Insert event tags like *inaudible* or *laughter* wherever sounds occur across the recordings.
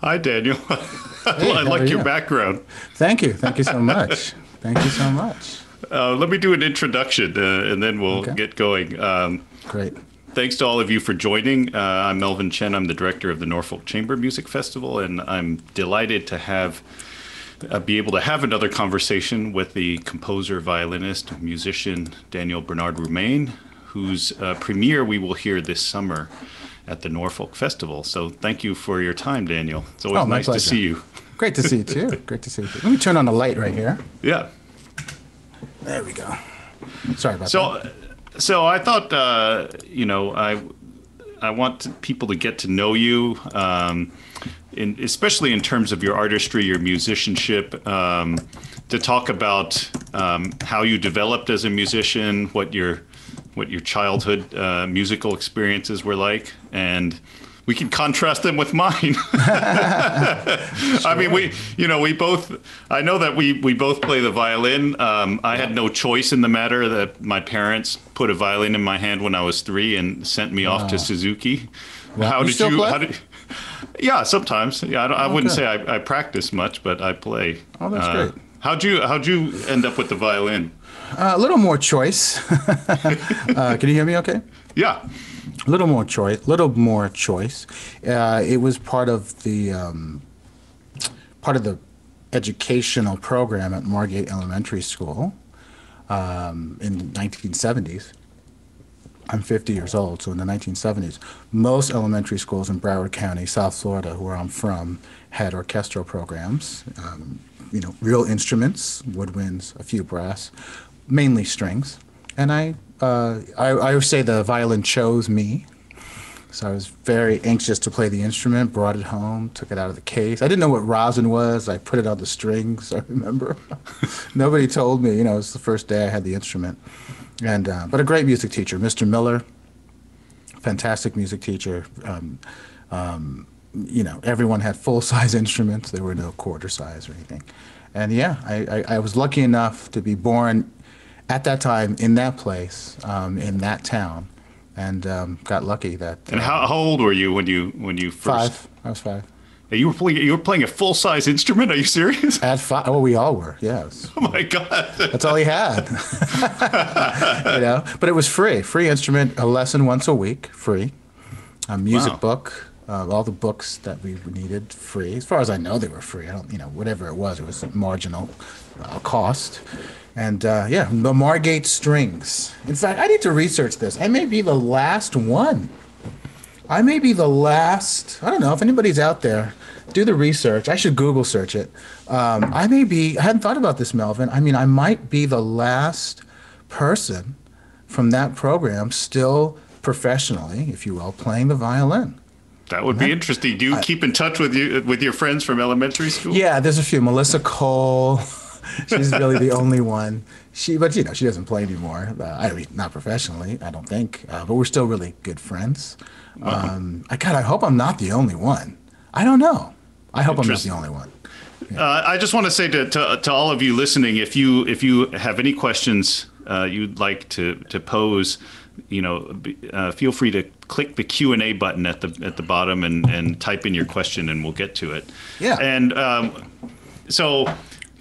Hi, Daniel. *laughs* Hey, I like your you? background. Thank you. Thank you so *laughs* much. Thank you so much. Uh, let me do an introduction, uh, and then we'll Okay. get going. Um, Great. thanks to all of you for joining. Uh, I'm Melvin Chen. I'm the director of the Norfolk Chamber Music Festival, and I'm delighted to have uh, be able to have another conversation with the composer, violinist, musician Daniel Bernard Roumain, whose uh, premiere we will hear this summer at the Norfolk Festival. So thank you for your time, Daniel. It's always Oh, nice to see you. Great to see you too. *laughs* Great to see you. Too. Let me turn on the light right here. Yeah. There we go. Sorry about that. So, so I thought, uh, you know, I I want people to get to know you, um, in, especially in terms of your artistry, your musicianship, um, to talk about um, how you developed as a musician, what your what your childhood uh, musical experiences were like, and we can contrast them with mine. *laughs* I mean, we, you know, we both. I know that we we both play the violin. Um, I had no choice in the matter. That my parents put a violin in my hand when I was three and sent me off to Suzuki. How You did you? How did? Yeah, sometimes. Yeah, I, don't- I wouldn't good. say I, I practice much, but I play. Oh, that's Uh, great. How'd you How'd you end up with the violin? Uh, a little more choice. *laughs* uh, can you hear me? Okay. Yeah. A little more choice. Little more choice. Uh, it was part of the um, part of the educational program at Margate Elementary School um, in the 1970s. I'm 50 years old, so in the 1970s, most elementary schools in Broward County, South Florida, where I'm from, had orchestral programs. Um, you know, real instruments, woodwinds, a few brass, mainly strings. And I, uh, I, I would say the violin chose me. So I was very anxious to play the instrument, brought it home, took it out of the case. I didn't know what rosin was. I put it on the strings, *laughs* I remember. *laughs* Nobody told me, you know, it was the first day I had the instrument. And, uh, but a great music teacher, Mr. Miller, fantastic music teacher. Um, um, you know, everyone had full *laughs* size instruments. There were no quarter size or anything. And yeah, I, I, I was lucky enough to be born at that time in that place, um, in that town, and um, got lucky that And uh, how, how old were you when you when you first? five. I was five. You were playing. You were playing a full size instrument. Are you serious? At five, oh, we all were. Yes, *laughs* Oh my god. that's all he had. *laughs* you know, but it was free. Free instrument, a lesson once a week, free. A music Wow. book, uh, all the books that we needed, free. As far as I know, they were free. I don't, you know, whatever it was, it was marginal uh, cost. And uh, yeah, the Margate strings. In fact, I need to research this. I may be the last one. I may be the last. I don't know if anybody's out there. Do the research. I should Google search it. Um, I may be. I hadn't thought about this, Melvin. I mean, I might be the last person from that program still professionally, if you will, playing the violin. That would be interesting. Do you keep in touch with you with your friends from elementary school? Yeah, there's a few. Melissa Cole. *laughs* She's really the only one. She, but you know, she doesn't play anymore. Uh, I mean, not professionally, I don't think. Uh, but we're still really good friends. Um, I God, I hope I'm not the only one. I don't know. I hope I'm not the only one. Uh, I just want to say to, to to all of you listening, if you if you have any questions uh, you'd like to to pose, you know, uh, feel free to click the Q and A button at the at the bottom and and type in your question, and we'll get to it. Yeah. And um, so,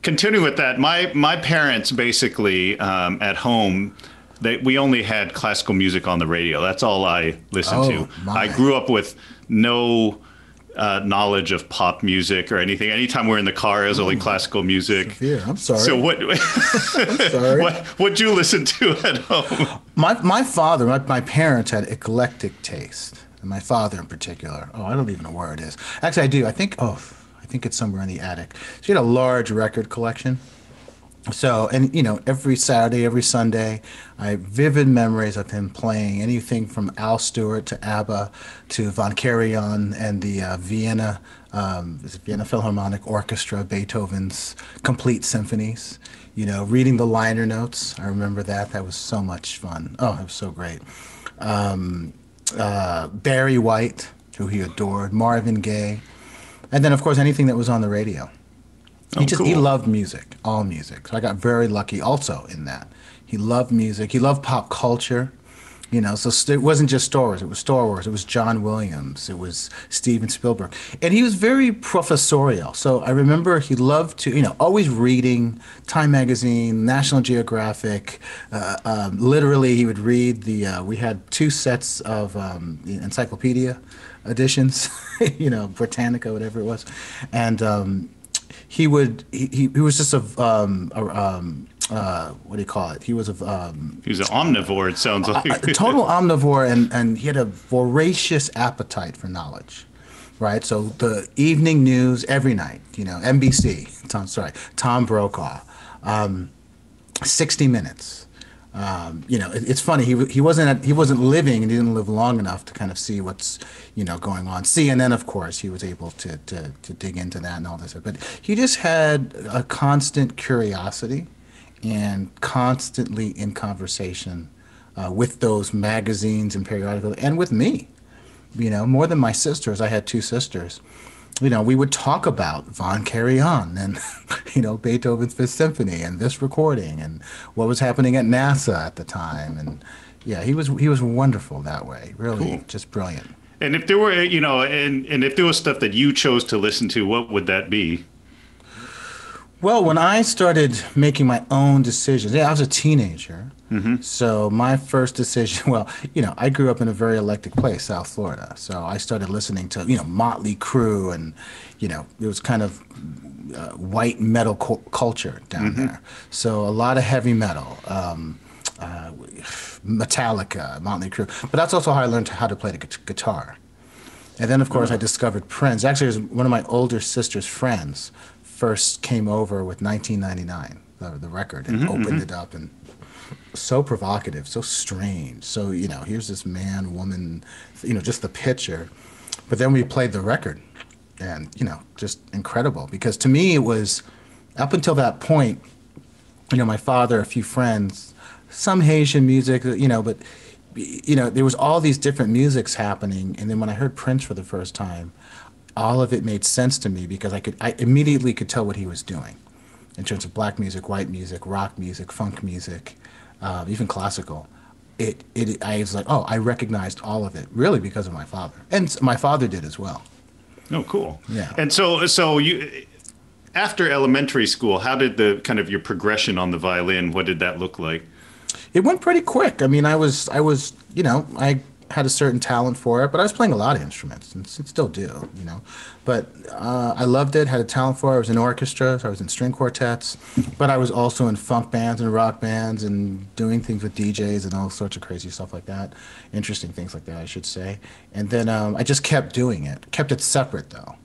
continuing with that, my my parents basically um, at home. They, we only had classical music on the radio. That's all I listened Oh, to. my. I grew up with no uh, knowledge of pop music or anything. Anytime we're in the car, it was only classical music. Yeah, I'm sorry. So what? *laughs* sorry. what what'd you listen to *laughs* at home? My my father, my, my parents had eclectic taste, and my father in particular. Oh, I don't even know where it is. Actually, I do. I think. Oh, think it's somewhere in the attic. She had a large record collection. So, and you know, every Saturday, every Sunday, I have vivid memories of him playing anything from Al Stewart to ABBA to Von Karajan and the uh, Vienna, um, Vienna Philharmonic Orchestra, Beethoven's complete symphonies. You know, reading the liner notes. I remember that. That was so much fun. Oh, it was so great. Um, uh, Barry White, who he adored, Marvin Gaye, and then of course anything that was on the radio. He Oh, just he loved music, all music. So I got very lucky also in that. He loved music. He loved pop culture. You know, so st- it wasn't just Star Wars. It was Star Wars. It was John Williams. It was Steven Spielberg, and he was very professorial. So I remember he loved to, you know, always reading Time magazine, National Geographic. Uh, um, literally, he would read the. Uh, we had two sets of um, encyclopedia editions, *laughs* you know, Britannica, whatever it was, and um, he would. He, he, he was just a. Um, a um, uh, what do you call it? He was a um, He was an omnivore. It sounds like. a *laughs* total omnivore, and, and he had a voracious appetite for knowledge, right? So the evening news every night, you know, NBC, Tom, *laughs* sorry, Tom Brokaw, um, 60 Minutes. Um, you know, it, it's funny. He, he wasn't he wasn't living and he didn't live long enough to kind of see what's you know going on. CNN, of course, he was able to to, to dig into that and all this. But he just had a constant curiosity and constantly in conversation uh, with those magazines and periodicals and with me. You know, more than my sisters. I had two sisters. You know, we would talk about Von Karajan and, *laughs* you know, Beethoven's Fifth Symphony and this recording and what was happening at NASA at the time. And yeah, he was he was wonderful that way. Really, Cool. just brilliant. and if there were, eh, you know, and and if there was stuff that you chose to listen to, what would that be? Well, when I started making my own decisions, yeah, I was a teenager. So my first decision, *laughs* well, you know, I grew up in a very eclectic place, South Florida. So I started listening to, you know, Motley Crue, and you know, it was kind of uh, white metal cu- culture down there. So a lot of heavy metal. Um, uh, Metallica, Motley Crue, but that's also how I learned how to play the gu- guitar. And then, of course, I discovered Prince. Actually, it was one of my older sister's friends first came over with 1999, the, the record, and opened it up. And so provocative, so strange. So, you know, here's this man, woman, you know, just the picture. But then we played the record, and, you know, just incredible. Because to me, it was up until that point, you know, my father, a few friends, some Haitian music, you know, but you know, there was all these different musics happening, and then when I heard Prince for the first time, all of it made sense to me because I could, I immediately could tell what he was doing, in terms of black music, white music, rock music, funk music, uh, even classical. It, it, I was like, oh, I recognized all of it, really because of my father, and my father did as well. Oh, cool. Yeah. And so, so you, after elementary school, how did the kind of your progression on the violin? What did that look like? it went pretty quick. I mean, I was, I was, you know, I had a certain talent for it, but I was playing a lot of instruments and still do, you know. But uh, I loved it, had a talent for it. I was in orchestras, I was in string quartets, *laughs* but I was also in funk bands and rock bands and doing things with DJs and all sorts of crazy stuff like that. Interesting things like that, I should say. And then um, I just kept doing it, kept it separate though.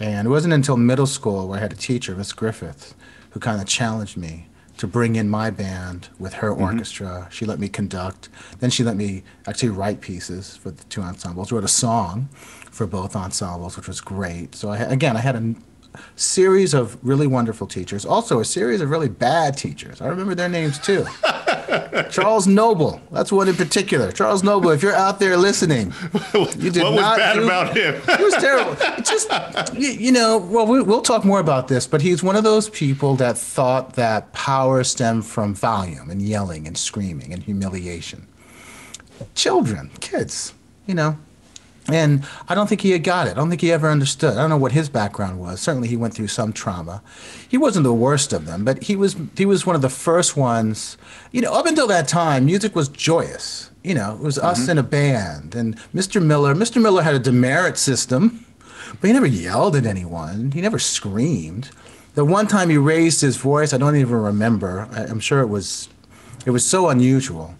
And it wasn't until middle school where I had a teacher, Miss Griffith, who kind of challenged me to bring in my band with her mm-hmm. orchestra. She let me conduct. Then she let me actually write pieces for the two ensembles. Wrote a song for both ensembles, which was great. So I, again, I had a series of really wonderful teachers. Also, a series of really bad teachers. I remember their names too. *laughs* Charles Noble. That's one in particular. Charles Noble, if you're out there listening, you did what was not bad do- about him? *laughs* it was terrible. It just, you, you know, well, we, we'll talk more about this, but he's one of those people that thought that power stemmed from volume and yelling and screaming and humiliation. Children, kids, you know. And I don't think he had got it. I don't think he ever understood. I don't know what his background was. Certainly, he went through some trauma. He wasn't the worst of them, but he was he was one of the first ones. You know, up until that time, music was joyous. You know, it was us mm-hmm. in a band, and Mr. Miller. Mr. Miller had a demerit system, but he never yelled at anyone. He never screamed. The one time he raised his voice, I don't even remember. I, I'm sure it was, it was so unusual,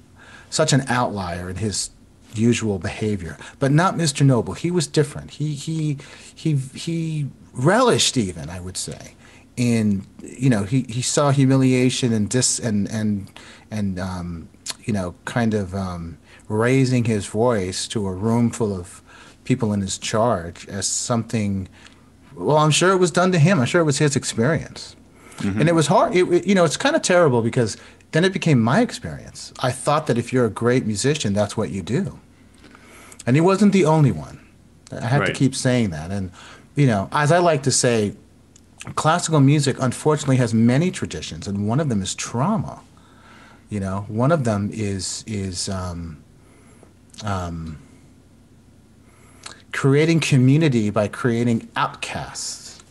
such an outlier in his usual behavior. But not Mr. Noble. He was different. He he he he relished even, I would say, in you know he, he saw humiliation and dis and and and um, you know kind of um, raising his voice to a room full of people in his charge as something. Well, I'm sure it was done to him. I'm sure it was his experience. And it was hard. It, it- you know, it's kind of terrible because then it became my experience. I thought that if you're a great musician, that's what you do. And he wasn't the only one. I have to keep saying that. And, you know, as I like to say, classical music unfortunately has many traditions, and one of them is trauma. You know, one of them is is um, um, creating community by creating outcasts.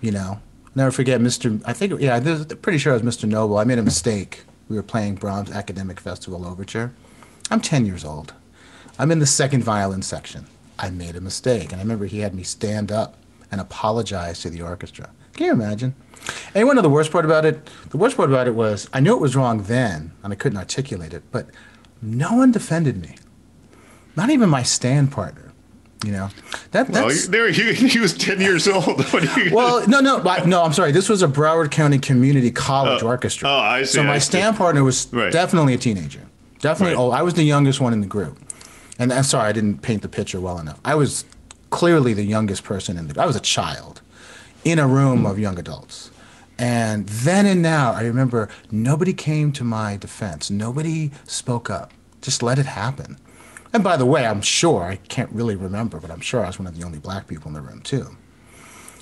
You know, never forget Mr. I think yeah, this, pretty sure it was Mr. Noble. I made a mistake. We were playing Brahms Academic Festival Overture. I'm 10 years old. I'm in the second violin section. I made a mistake, and I remember he had me stand up and apologize to the orchestra. Can you imagine? And to know the worst part about it? The worst part about it was I knew it was wrong then, and I couldn't articulate it, but no one defended me. Not even my stand partner. You know, that Well, that's there he, *laughs* he was ten years old. What *laughs* you? well, no, no, I- no. I'm sorry. This was a Broward County Community College Oh. orchestra. Oh, I see, So my I see. stand partner was Right. definitely a teenager. Definitely Right. old. I was the youngest one in the group, and I'm sorry I didn't paint the picture well enough. I was clearly the youngest person in the. I was a child in a room of young adults. And then and now, I remember nobody came to my defense. Nobody spoke up. Just let it happen. And by the way, I'm sure, I can't really remember, but I'm sure I was one of the only black people in the room, too.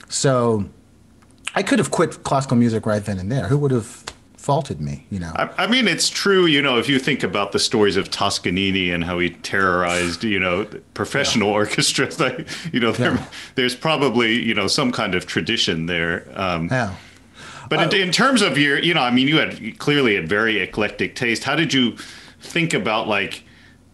So I could have quit classical music right then and there. Who would have faulted me, you know? I, I mean, it's true. You know, if you think about the stories of Toscanini and how he terrorized, you know, professional orchestras, *laughs* like, you know, there, Yeah. there's probably you know some kind of tradition there. Um, yeah. But in, in terms of your, you know, I mean, you had clearly a very eclectic taste. How did you think about like,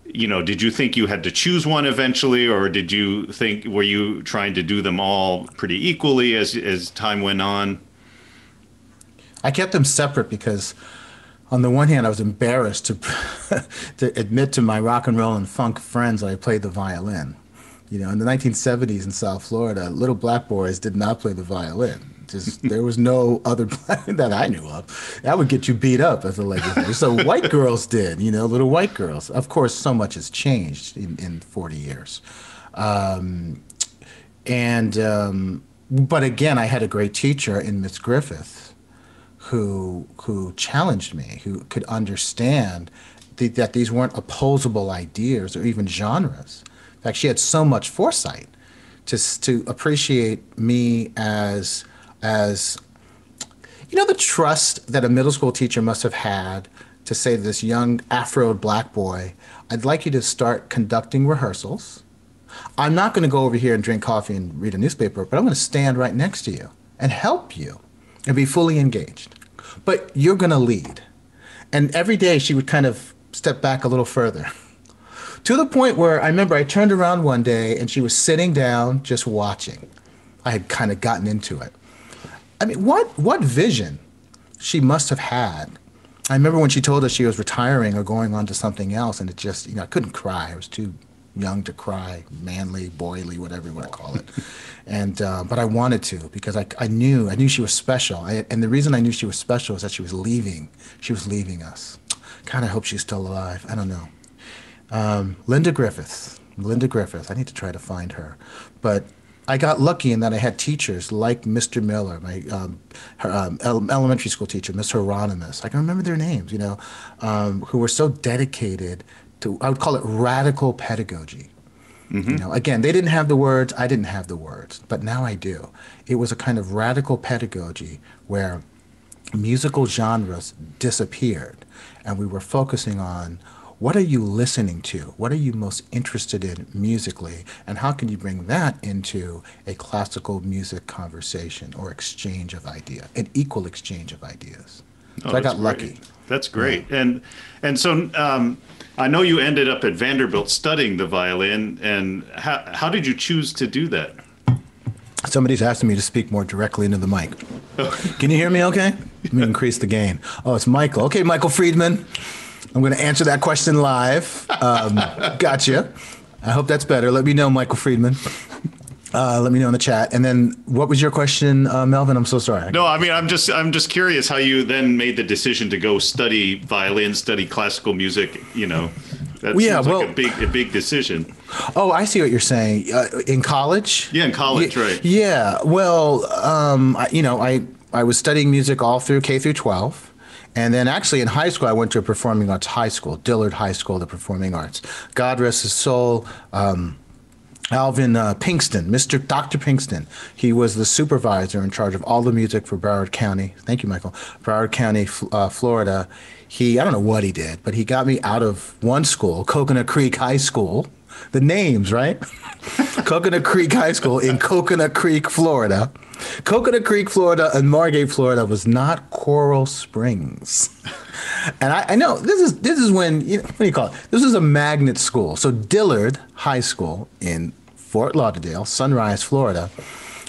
you know, did you think you had to choose one eventually, or did you think were you trying to do them all pretty equally as as time went on? I kept them separate because, on the one hand, I was embarrassed to *laughs* to admit to my rock and roll and funk friends that I played the violin. You know, in the 1970s in South Florida, little black boys did not play the violin. Just *laughs* there was no other *laughs* that I knew of. That would get you beat up as a legislator. So white girls did, you know, little white girls. Of course, so much has changed in, in 40 years. Um, and um, but again, I had a great teacher in Miss Griffith who who challenged me, who could understand that these weren't opposable ideas or even genres. In fact, she had so much foresight to to appreciate me as as you know the trust that a middle school teacher must have had to say to this young Afro black boy, "I'd like you to start conducting rehearsals." I'm not going to go over here and drink coffee and read a newspaper, but I'm going to stand right next to you and help you and be fully engaged. But you're going to lead. And every day she would kind of step back a little further *laughs* to the point where I remember I turned around one day and she was sitting down just watching. I had kind of gotten into it. I mean, what, what vision she must have had. I remember when she told us she was retiring or going on to something else, and it just, you know, I couldn't cry. I was too young to cry, manly, boyly, whatever you want to call it. And uh, but I wanted to because I, I knew I knew she was special. I, and the reason I knew she was special is that she was leaving. She was leaving us. God, I hope she's still alive. I don't know. Um, Linda Griffith. Linda Griffith. I need to try to find her. But I got lucky in that I had teachers like Mr. Miller, my um, her, um, elementary school teacher, Miss Hieronymus. I can remember their names, you know, um, who were so dedicated to, I would call it radical pedagogy. You know, again, they didn't have the words, I didn't have the words, but now I do. It was a kind of radical pedagogy where musical genres disappeared and we were focusing on what are you listening to? What are you most interested in musically? And how can you bring that into a classical music conversation or exchange of idea, an equal exchange of ideas? So I Oh, got that's lucky. That's great. And and so um, I know you ended up at Vanderbilt studying the violin. And how how did you choose to do that? Somebody's asking me to speak more directly into the mic. Can you hear me okay? Let me increase the gain. Oh, it's Michael. Okay, Michael Friedman. I'm going to answer that question live. Um, gotcha. I hope that's better. Let me know, Michael Friedman. Uh, let me know in the chat. And then, what was your question, uh, Melvin? I'm so sorry. No, I mean I'm just I'm just curious how you then made the decision to go study violin, study classical music. You know, that Well, yeah, seems like a big a big decision. Oh, I see what you're saying. Uh, in college? Yeah, in college, Ye- right? Yeah. Well, um, I, you know, I I was studying music all through K through 12. And then actually in high school, I went to a performing arts high school, Dillard High School, the performing arts. God rest his soul. Um, Alvin uh, Pinkston, Mr. Dr. Pinkston. He was the supervisor in charge of all the music for Broward County. Thank you, Michael. Broward County, uh, Florida. He, I don't know what he did, but he got me out of one school, Coconut Creek High School. The names, right? *laughs* Coconut Creek High School in Coconut Creek, Florida. Coconut Creek, Florida, and Margate, Florida was not Coral Springs. And I, I, know this is this is when you know, what do you call it? This is a magnet school. So Dillard High School in Fort Lauderdale, Sunrise, Florida,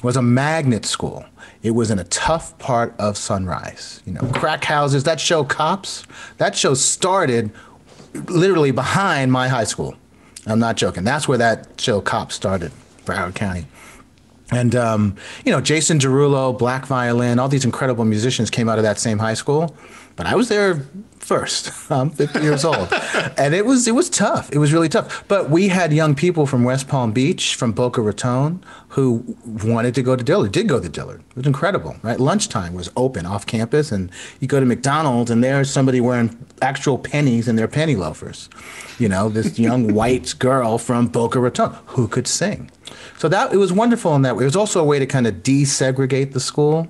was a magnet school. It was in a tough part of Sunrise. You know, crack houses. That show Cops. That show started literally behind my high school. I'm not joking. That's where that show Cops started, Broward County. And um, you know, Jason Derulo, Black Violin, all these incredible musicians came out of that same high school. But I was there first. *laughs* I'm 50 years old, and it was it was tough. It was really tough. But we had young people from West Palm Beach, from Boca Raton, who wanted to go to Dillard. Did go to Dillard. It was incredible. Right, lunchtime was open off campus, and you go to McDonald's, and there's somebody wearing actual pennies in their penny loafers. You know, this young *laughs* white girl from Boca Raton who could sing. So that it was wonderful in that way. It was also a way to kind of desegregate the school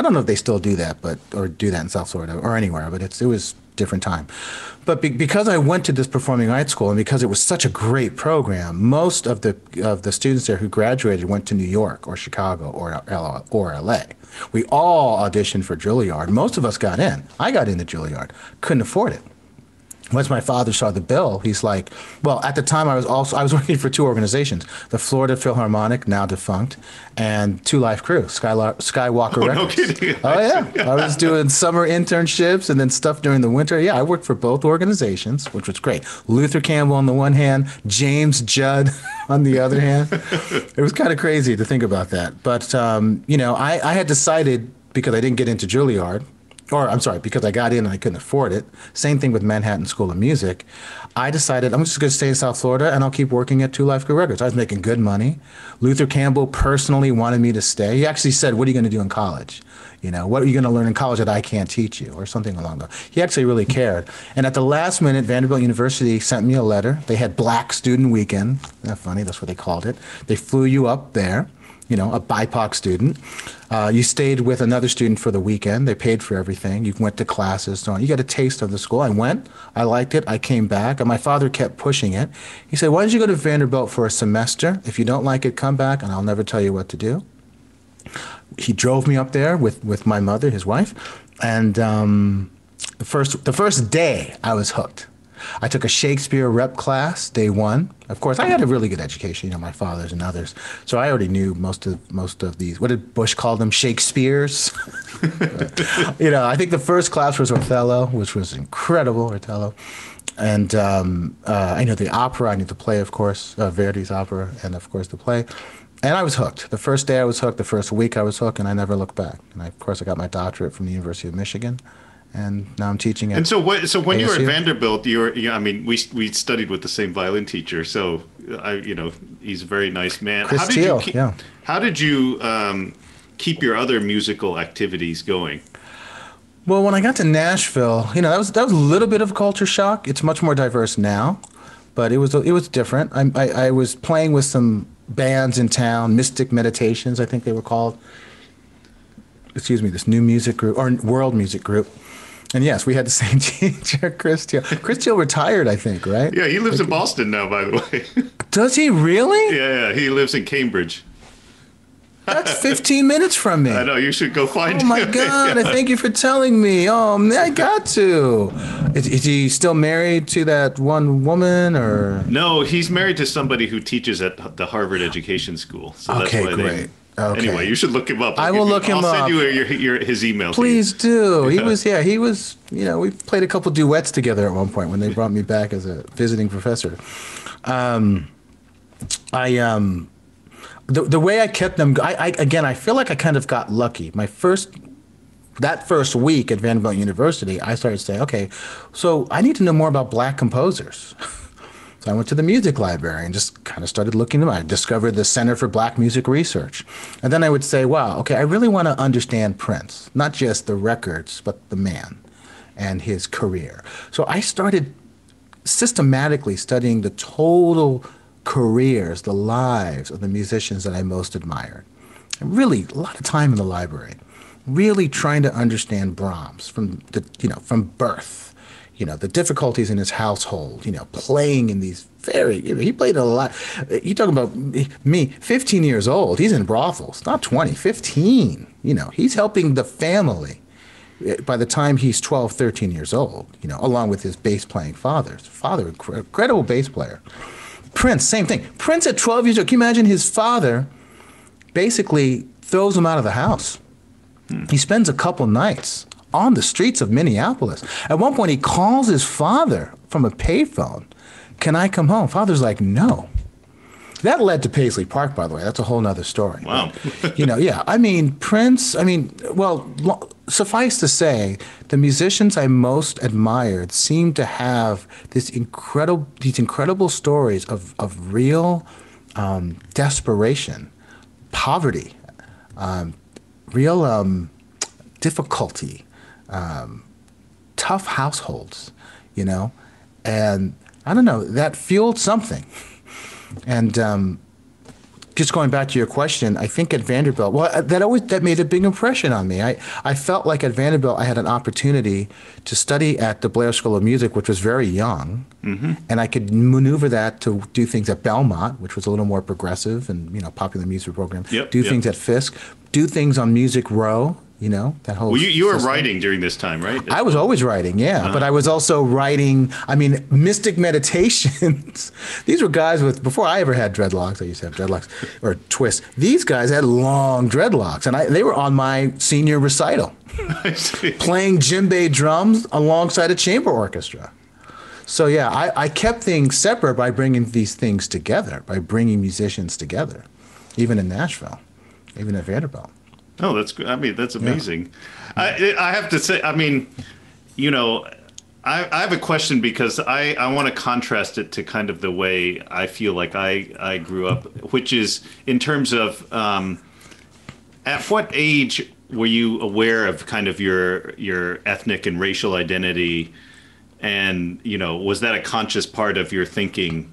I don't know if they still do that, but or do that in South Florida or anywhere, but it's it was different time. But be, because I went to this performing arts school and because it was such a great program, most of the of the students there who graduated went to New York or Chicago or or LA. We all auditioned for Juilliard. Most of us got in. I got into Juilliard. Couldn't afford it once my father saw the bill, he's like, well, at the time I was also I was *laughs* working for two organizations, the Florida Philharmonic, now defunct, and Two Live Crew, Skylar- Skywalker *laughs* oh, Records. No kidding. Oh yeah, I was doing summer internships and then stuff during the winter. Yeah, I worked for both organizations, which was great. Luther Campbell on the one hand, James Judd *laughs* on the other hand. it was kind of crazy to think about that, but um, you know, I, I had decided because I didn't get into Juilliard or I'm sorry, because I got in and I couldn't afford it. Same thing with Manhattan School of Music. I decided I'm just going to stay in South Florida and I'll keep working at Two Live Crew Records. I was making good money. Luther Campbell personally wanted me to stay. He actually said, "What are you going to do in college? You know, what are you going to learn in college that I can't teach you, or something along those." He actually really cared. And at the last minute, Vanderbilt University sent me a letter. They had Black Student Weekend. Isn't that funny? That's what they called it. They flew you up there you know, a BIPOC student. Uh, you stayed with another student for the weekend. They paid for everything. You went to classes, so on. You got a taste of the school. I went. I liked it. I came back, and my father kept pushing it. He said, "Why don't you go to Vanderbilt for a semester? If you don't like it, come back, and I'll never tell you what to do." He drove me up there with with my mother, his wife, and um, the first the first day I was hooked. I took a Shakespeare rep class day one. Of course, I had a really good education, you know, my father's and others. So I already knew most of most of these. What did Bush call them? Shakespeare's. *laughs* you know, I think the first class was Othello, which was incredible, Othello. And um, uh, I know the opera. I knew the play, of course, uh, Verdi's opera, and of course the play. And I was hooked. The first day I was hooked. The first week I was hooked, and I never looked back. And I, of course, I got my doctorate from the University of Michigan and now I'm teaching at. And so, what, so when ASU. you were at Vanderbilt, you were, yeah, I mean, we we studied with the same violin teacher, so I, you know, he's a very nice man. Chris how did you keep, yeah. How did you um, keep your other musical activities going? Well, when I got to Nashville, you know, that was that was a little bit of a culture shock. It's much more diverse now, but it was it was different. I, I, I was playing with some bands in town, Mystic Meditations, I think they were called. Excuse me, this new music group or world music group and yes, we had the same *laughs* teacher, Chris Teal. Chris Teal retired, I think, right? Yeah, he lives in Boston now, by the way. *laughs* Does he really? yeah, yeah, he lives in Cambridge. That's *laughs* 15 minutes from me. I know you should go find oh him. Oh him. my God! Yeah. I thank you for telling me. Oh, man, I got to. Is, is he still married to that one woman, or? No, he's married to somebody who teaches at the Harvard Education School. So that's Okay, why great. They, Okay. Anyway, you should look him up. I I'll will give you- look him up. I'll send you your, your, his email. Please do. He was, yeah, he was. You know, we played a couple duets together at one point when they brought me back as a visiting professor. Um, I um, the the way I kept them. I, I again, I feel like I kind of got lucky. My first that first week at Vanderbilt University, I started saying, okay, so I need to know more about black composers. *laughs* So I went to the music library and just kind of started looking them. I discovered the Center for Black Music Research. And then I would say, wow, okay, I really want to understand Prince, not just the records, but the man and his career. So I started systematically studying the total careers, the lives of the musicians that I most admired. And really, a lot of time in the library, really trying to understand Brahms from the, you know, from birth, you know, the difficulties in his household, you know, playing in these very, you know, he played a lot. You talking about me, 15 years old, he's in brothels, not 20, 15, you know, he's helping the family by the time he's 12, 13 years old, you know, along with his bass playing father. His father, incredible bass player. Prince, same thing. Prince at 12 years old, can you imagine his father basically throws him out of the house? Hmm. He spends a couple nights on the streets of Minneapolis. At one point, he calls his father from a payphone. Can I come home? Father's like, no. That led to Paisley Park, by the way. That's a whole other story. Wow. *laughs* you know, yeah. I mean, Prince, I mean, well, suffice to say, the musicians I most admired seemed to have this incredible, these incredible stories of, of real um, desperation, poverty, um, real um, difficulty, um, tough households, you know, and I don't know, that fueled something. And um, just going back to your question, I think at Vanderbilt, well, uh, that always that made a big impression on me. I, I felt like at Vanderbilt I had an opportunity to study at the Blair School of Music, which was very young, mm-hmm. and I could maneuver that to do things at Belmont, which was a little more progressive and you know popular music program. Yep, do yep. things at Fisk, do things on Music Row, you know that whole. Well, you, you were system. writing during this time, right? I was always writing, yeah, uh-huh. but I was also writing. I mean, mystic meditations. *laughs* These were guys with before I ever had dreadlocks. I used to have dreadlocks or twists. These guys had long dreadlocks, and I, they were on my senior recital, *laughs* playing djembe drums alongside a chamber orchestra. So yeah, I, I kept things separate by bringing these things together, by bringing musicians together, even in Nashville, even at Vanderbilt. Oh, that's good. I mean that's amazing. Yeah. I I have to say I mean, you know, I, I have a question because I, I want to contrast it to kind of the way I feel like I, I grew up, which is in terms of um, at what age were you aware of kind of your your ethnic and racial identity, and you know was that a conscious part of your thinking,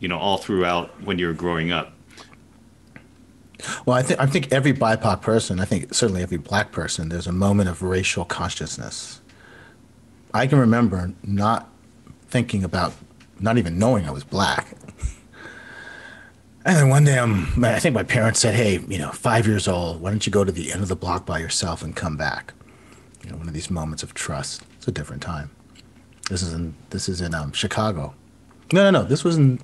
you know, all throughout when you were growing up? Well, I think I think every BIPOC person, I think certainly every black person, there's a moment of racial consciousness. I can remember not thinking about, not even knowing I was black. And then one day, I'm, I think my parents said, "Hey, you know, five years old, why don't you go to the end of the block by yourself and come back?" You know, one of these moments of trust. It's a different time. This is in this is in um, Chicago. No, no, no. This was in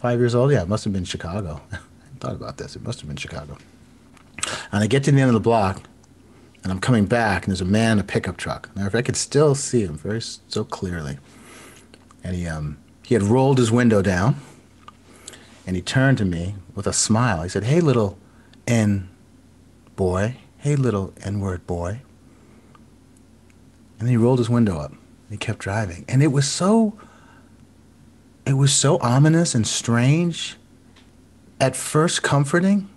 five years old. Yeah, it must have been Chicago. *laughs* thought about this. It must have been Chicago. And I get to the end of the block, and I'm coming back, and there's a man in a pickup truck. Now, if I could still see him very so clearly, and he um he had rolled his window down, and he turned to me with a smile. He said, "Hey, little N boy. Hey, little N-word boy." And then he rolled his window up. And he kept driving, and it was so. It was so ominous and strange at first comforting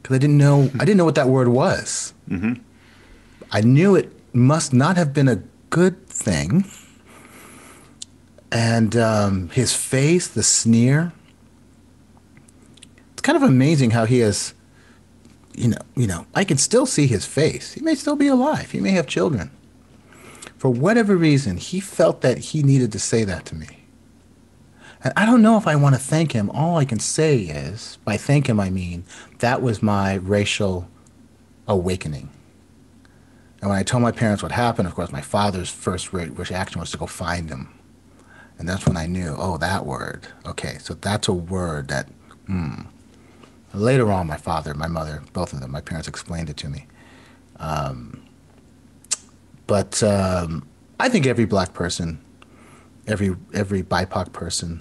because I didn't know I didn't know what that word was. Mm-hmm. I knew it must not have been a good thing. And um, his face, the sneer. It's kind of amazing how he has, you know, you know. I can still see his face. He may still be alive. He may have children. For whatever reason, he felt that he needed to say that to me. And I don't know if I want to thank him. All I can say is, by thank him, I mean that was my racial awakening. And when I told my parents what happened, of course, my father's first reaction was to go find him. And that's when I knew, oh, that word. Okay, so that's a word that, hmm. Later on, my father, my mother, both of them, my parents explained it to me. Um, but um, I think every black person, every every BIPOC person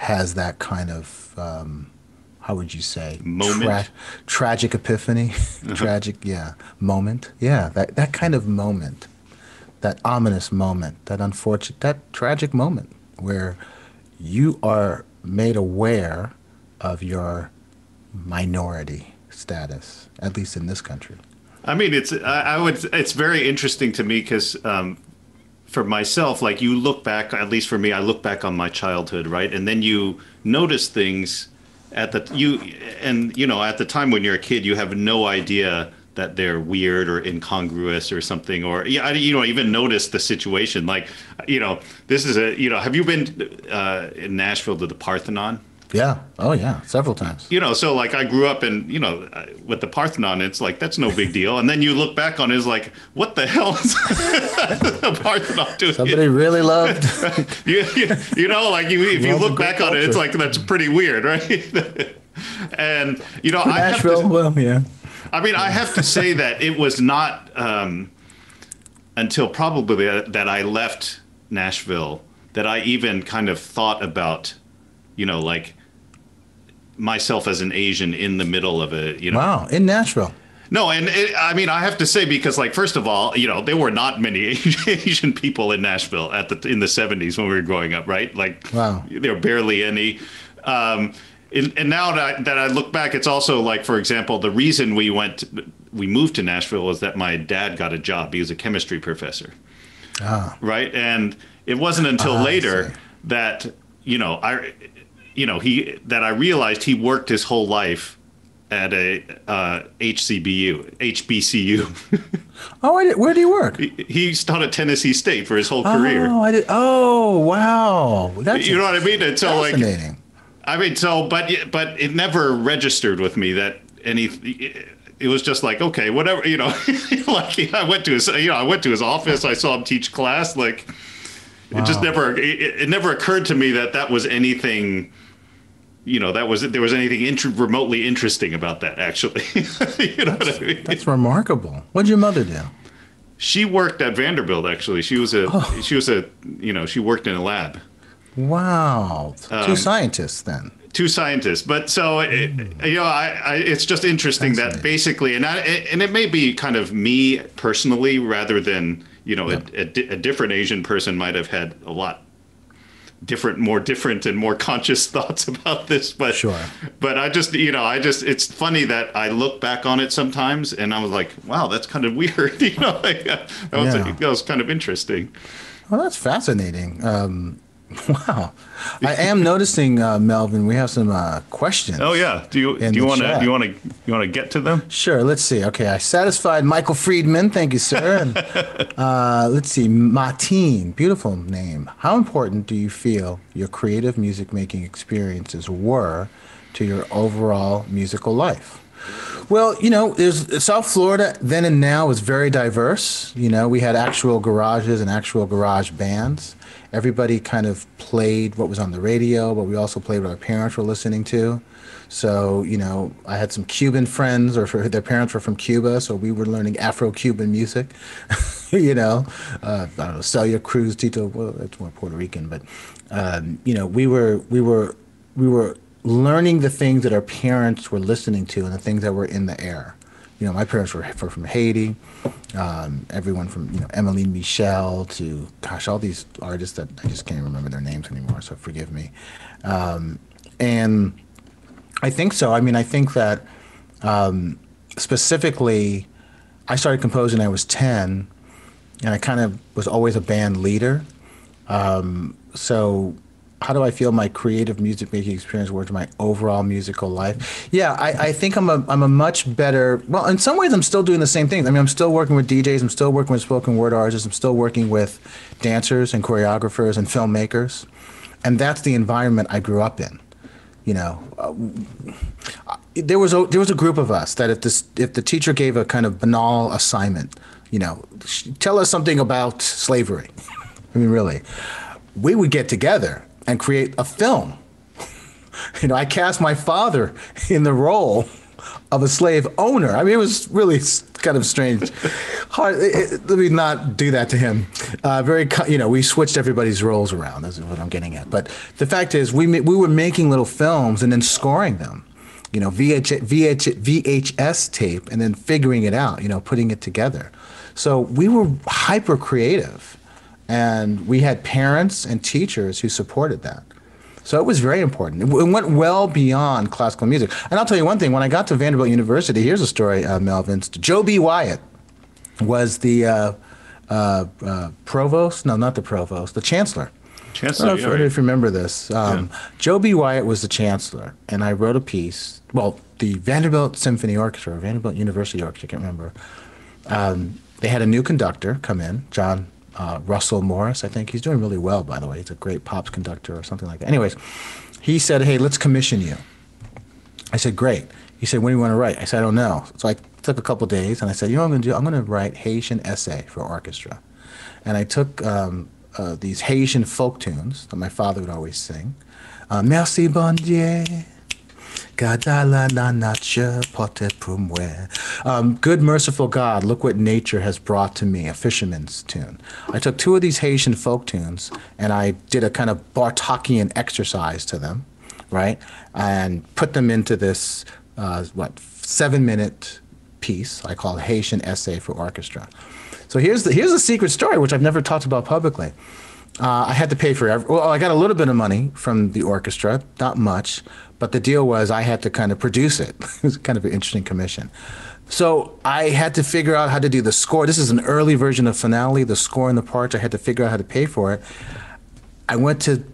has that kind of um, how would you say? Moment? Tra- tragic epiphany? Uh-huh. *laughs* tragic yeah. Moment? Yeah that that kind of moment. That ominous moment. That unfortunate that tragic moment where you are made aware of your minority status at least in this country. I mean it's i, I would it's very interesting to me because um, for myself, like you look back, at least for me, I look back on my childhood, right? And then you notice things at the you and you know at the time when you're a kid, you have no idea that they're weird or incongruous or something or yeah you know even notice the situation like you know this is a you know have you been uh, in Nashville to the Parthenon Yeah. Oh, yeah. Several times. you know so like I grew up in you know with the Parthenon it's like that's no big deal and then you look back on it, it's like what the hell is *laughs* the Parthenon doing Somebody really loved. *laughs* you, you, you know, like you, if you Well, it's a look back on it, it's like that's pretty weird, right? *laughs* and you know, I have Nashville. to, Well, yeah. I mean, I have to say that it was not um, until probably that I left Nashville that I even kind of thought about, you know, like myself as an Asian in the middle of a, you know, Wow. In Nashville. no, and it, I mean, I have to say because, like, first of all, you know, there were not many *laughs* Asian people in Nashville at the in the '70s when we were growing up, right? Like, Wow. there were barely any. Um, and, and now that I, that I look back, it's also like, for example, the reason we went, we moved to Nashville was that my dad got a job. He was a chemistry professor, Ah. right? And it wasn't until Ah, later that you know I, you know he that I realized he worked his whole life at a uh, HCBU, HBCU. *laughs* Oh, I did, where do you work? he, he taught at Tennessee State for his whole career. Oh, I did. Oh, wow. That's You know what I mean? And so like, fascinating. I mean, so but but it never registered with me that any. It was just like okay, whatever you know. *laughs* like I went to his, you know, I went to his office. I saw him teach class. Like it just never, it, it never occurred to me that that was anything. You know, that was there was anything inter- remotely interesting about that. Actually, *laughs* you know what I mean? That's remarkable. What did your mother do? She worked at Vanderbilt. Actually, she was a Oh. she was a you know she worked in a lab. Wow. Um, Two scientists then. two scientists but so it, you know I, I it's just interesting that basically and I, and it may be kind of me personally rather than you know a, a, a different asian person might have had a lot different more different and more conscious *laughs* thoughts about this but Sure. but i just you know i just it's funny that i look back on it sometimes and i was like wow that's kind of *laughs* weird you know like, that, was, Yeah. that was kind of interesting Well, that's fascinating. Um, *laughs* wow. I am noticing, uh, Melvin, we have some uh, questions. oh yeah do you do you want to do you want to you want to get to them Sure. Let's see. Okay, I satisfied Michael Friedman. Thank you, sir. And, *laughs* uh, let's see. Martine, beautiful name. How important do you feel your creative music making experiences were to your overall musical life? Well, you know, there's South Florida then and now was very diverse. You know, we had actual garages and actual garage bands. Everybody kind of played what was on the radio, but we also played what our parents were listening to. So, you know, I had some Cuban friends, or for, *laughs* their parents were from Cuba, so we were learning Afro-Cuban music. *laughs* you know, uh, I don't know, Celia Cruz, Tito. Well, that's more Puerto Rican, but um, you know, we were we were we were learning the things that our parents were listening to and the things that were in the air. You know, my parents were, were from Haiti. Um, everyone from you know Emeline Michel to gosh, all these artists that I just can't remember their names anymore. So forgive me. Um, and I think so. I mean, I think that um, specifically, I started composing when I was 10, and I kind of was always a band leader. Um, so, how do I feel my creative music making experience to my overall musical life? Yeah, I, I think I'm a, I'm a much better, well, in some ways, I'm still doing the same things. I mean, I'm still working with DJs, I'm still working with spoken word artists, I'm still working with dancers and choreographers and filmmakers. And that's the environment I grew up in. You know, uh, there was a there was a group of us that if this if the teacher gave a kind of banal assignment, you know, tell us something about slavery. *laughs* I mean, really, we would get together and create a film. You know, I cast my father in the role of a slave owner. I mean, it was really kind of strange. Hard. It, it- let me not do that to him. Uh, very, you know, we switched everybody's roles around. That's what I'm getting at. But the fact is, we we were making little films and then scoring them. You know, VH, VH, VHS tape, and then figuring it out. You know, putting it together. So we were hyper creative, and we had parents and teachers who supported that. So it was very important. It went well beyond classical music. And I'll tell you one thing: when I got to Vanderbilt University, here's a story, uh, Melvin. Joe B. Wyatt was the uh, uh, uh, provost. No, not the provost. The chancellor. I Chancellor, don't know yeah, if, right. if you remember this. Um, Joe B. Wyatt was the chancellor, and I wrote a piece. Well, the Vanderbilt Symphony Orchestra, or Vanderbilt University Orchestra, I can't remember. Um, they had a new conductor come in, John uh, Russell Morris, I think. He's doing really well, by the way. He's a great pops conductor or something like that. Anyways, he said, hey, let's commission you. I said, great. He said, when do you want to write? I said, I don't know. So I took a couple days and I said, you know what I'm going to do? I'm going to write Haitian essay for orchestra. And I took um, uh, these Haitian folk tunes that my father would always sing. Uh, Merci bon Dieu. Um, Good merciful God, look what nature has brought to me, a fisherman's tune. I took two of these Haitian folk tunes and I did a kind of Bartokian exercise to them, right? And put them into this, uh, what, seven minute piece I call Haitian Essay for Orchestra. So here's the, here's the secret story, which I've never talked about publicly. Uh, I had to pay for every, well, I got a little bit of money from the orchestra, not much, but the deal was I had to kind of produce it. *laughs* it was kind of an interesting commission. So I had to figure out how to do the score. This is an early version of Finale, the score and the parts. I had to figure out how to pay for it. I went to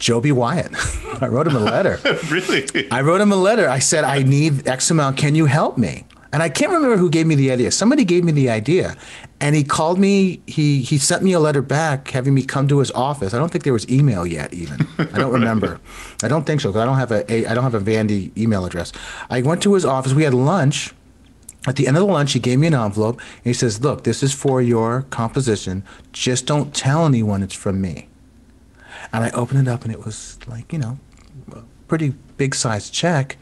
Joe B. Wyatt. *laughs* I wrote him a letter. *laughs* really? I wrote him a letter. I said, I need X amount. Can you help me? And I can't remember who gave me the idea. Somebody gave me the idea. And he called me, he, he sent me a letter back having me come to his office. I don't think there was email yet, even. I don't remember. I don't think so, because I don't have a, a I don't have a Vandy email address. I went to his office. We had lunch. At the end of the lunch, he gave me an envelope and he says, Look, this is for your composition. Just don't tell anyone it's from me. And I opened it up and it was like, you know, a pretty big size check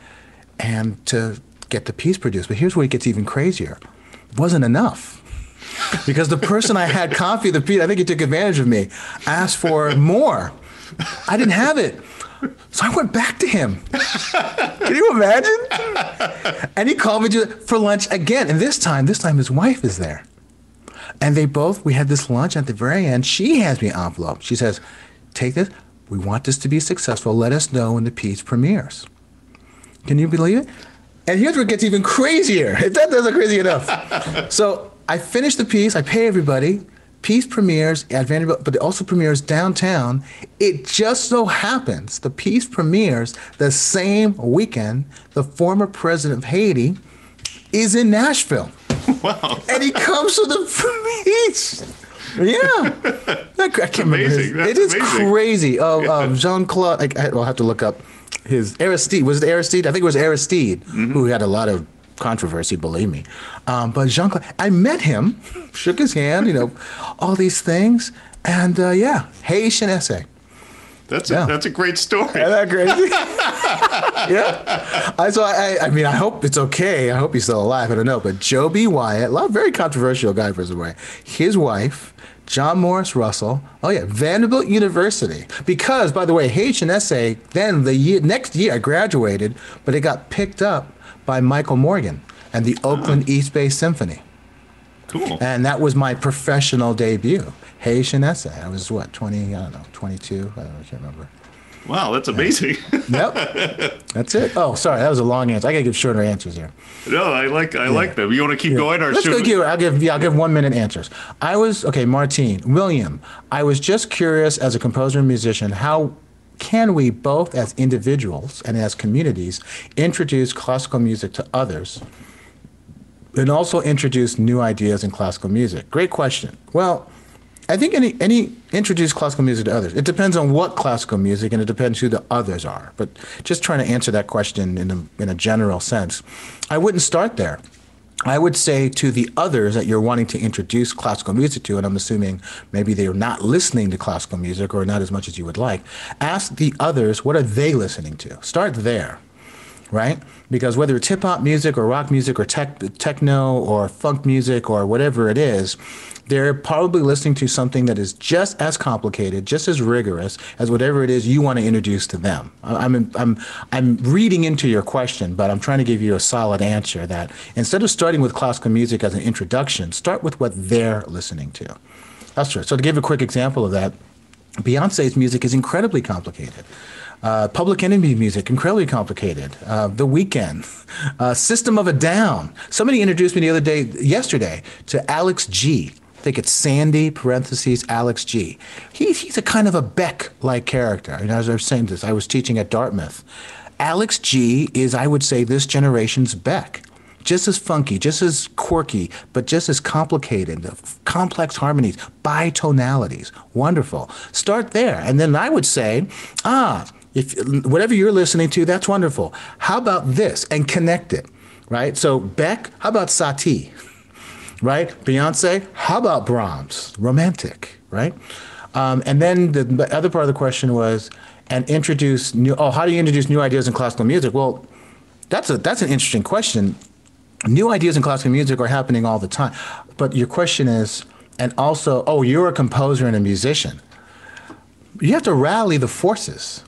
and to get the piece produced. But here's where it gets even crazier. It wasn't enough. Because the person I had copy the piece, I think he took advantage of me, asked for more. I didn't have it. So I went back to him. Can you imagine? And he called me for lunch again. And this time, this time his wife is there. And they both, we had this lunch at the very end. She hands me envelope. She says, Take this. We want this to be successful. Let us know when the piece premieres. Can you believe it? And here's where it gets even crazier. If *laughs* that doesn't crazy enough. *laughs* so I finish the piece, I pay everybody. Piece premieres at Vanderbilt, but it also premieres downtown. It just so happens the piece premieres the same weekend the former president of Haiti is in Nashville. *laughs* Wow. And he comes to the piece. Yeah. I can't his- amazing. That's it is amazing. crazy. Oh, um, Jean Claude. I, I, will have to look up his Aristide. Was it Aristide? I think it was Aristide Mm-hmm. who had a lot of controversy. Believe me. Um, but Jean Claude, I met him, *laughs* shook his hand. You know, all these things, and uh, yeah, Haitian essay. That's Yeah. a, that's a great story. Isn't that crazy? *laughs* *laughs* yeah. I, so I, I mean, I hope it's okay. I hope he's still alive. I don't know. But Joe B. Wyatt, a lot, very controversial guy for his way. His wife, John Morris Russell. Oh yeah, Vanderbilt University. Because, by the way, essay. Then the year, next year, I graduated, but it got picked up by Michael Morgan and the ah. Oakland East Bay Symphony. Cool. And that was my professional debut. Haitian essay. I was what, 20, I don't know, 22? I, don't know, I can't remember. Wow, that's amazing. Yep. That's it. Oh, sorry, that was a long answer. I gotta give shorter answers here. no, I like I like them. You want to keep going or Let's should go give. I'll give. Yeah, I'll give one minute answers. I was okay, Martine, William. I was just curious, as a composer and musician, how can we both, as individuals and as communities, introduce classical music to others, and also introduce new ideas in classical music? Great question. Well. I think any any introduce classical music to others. It depends on what classical music, and it depends who the others are. But just trying to answer that question in a, in a general sense, I wouldn't start there. I would say to the others that you're wanting to introduce classical music to, and I'm assuming maybe they're not listening to classical music or not as much as you would like, ask the others what are they listening to. Start there right? Because whether it's hip hop music or rock music or tech, techno or funk music or whatever it is, they're probably listening to something that is just as complicated, just as rigorous as whatever it is you want to introduce to them. I'm, I'm, I'm reading into your question, but I'm trying to give you a solid answer that instead of starting with classical music as an introduction, start with what they're listening to. That's true. So to give a quick example of that, Beyonce's music is incredibly complicated. Uh, Public Enemy music, incredibly complicated. Uh, the Weeknd, uh, System of a Down. Somebody introduced me the other day, yesterday, to Alex G. think it's Sandy, parentheses, Alex G. He, he's a kind of a Beck-like character. And as I was saying this, I was teaching at Dartmouth. Alex G is, I would say, this generation's Beck. Just as funky, just as quirky, but just as complicated, complex harmonies, bitonalities. Wonderful. Start there. And then I would say, ah, if whatever you're listening to, that's wonderful. How about this? And connect it, right? So Beck, how about Satie? *laughs* Right? Beyonce, how about Brahms? Romantic, right? Um, and then the other part of the question was, and introduce new. Oh, how do you introduce new ideas in classical music? Well, that's a that's an interesting question. New ideas in classical music are happening all the time, but your question is, and also, oh, you're a composer and a musician. You have to rally the forces.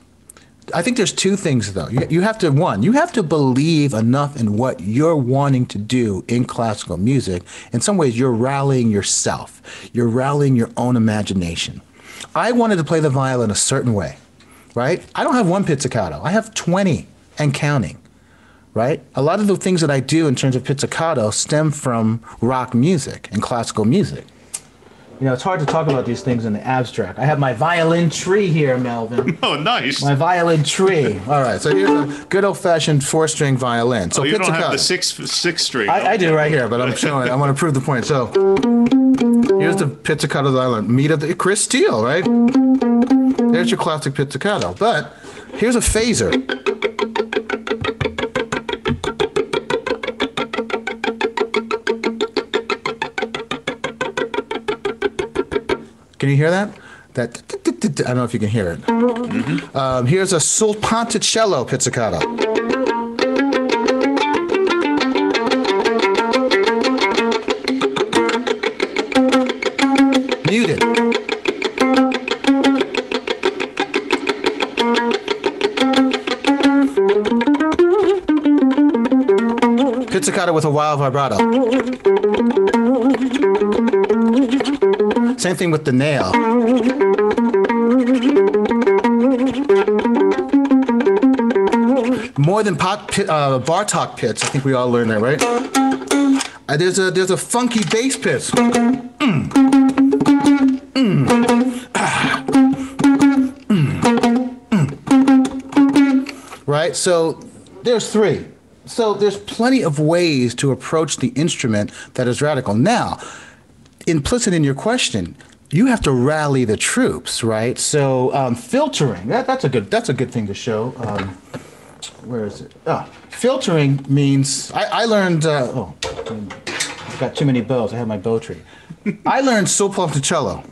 I think there's two things though. You, you have to one, you have to believe enough in what you're wanting to do in classical music. In some ways, you're rallying yourself. You're rallying your own imagination. I wanted to play the violin a certain way right? I don't have one pizzicato. I have 20 and counting, right? A lot of the things that I do in terms of pizzicato stem from rock music and classical music. You know, it's hard to talk about these things in the abstract. I have my violin tree here, Melvin. *laughs* Oh, nice. My violin tree. All right, so here's a good old-fashioned four-string violin. So oh, you pizzicato. don't have the six six string. I, I do right here, but I'm showing. I want to prove the point. So here's the pizzicato violin. Meat of the Chris Steele, right? There's your classic pizzicato. But here's a phaser. Can you hear that? That I don't know if you can hear it. Mm-hmm. Um, here's a sul ponticello pizzicato. Muted. Pizzicato with a wild vibrato. Same thing with the nail. More than pot, uh, Bartok pits. I think we all learned that, right? Uh, there's a there's a funky bass pitch. Mm. Mm. Ah. Mm. Right? So there's three. So there's plenty of ways to approach the instrument that is radical. Now, implicit in your question, you have to rally the troops, right? So um, filtering that, that's a good that's a good thing to show. Um, where is it? Oh, filtering means I, I learned. Uh, oh, I've got too many bows. I have my bow tree. I learned sul ponticello,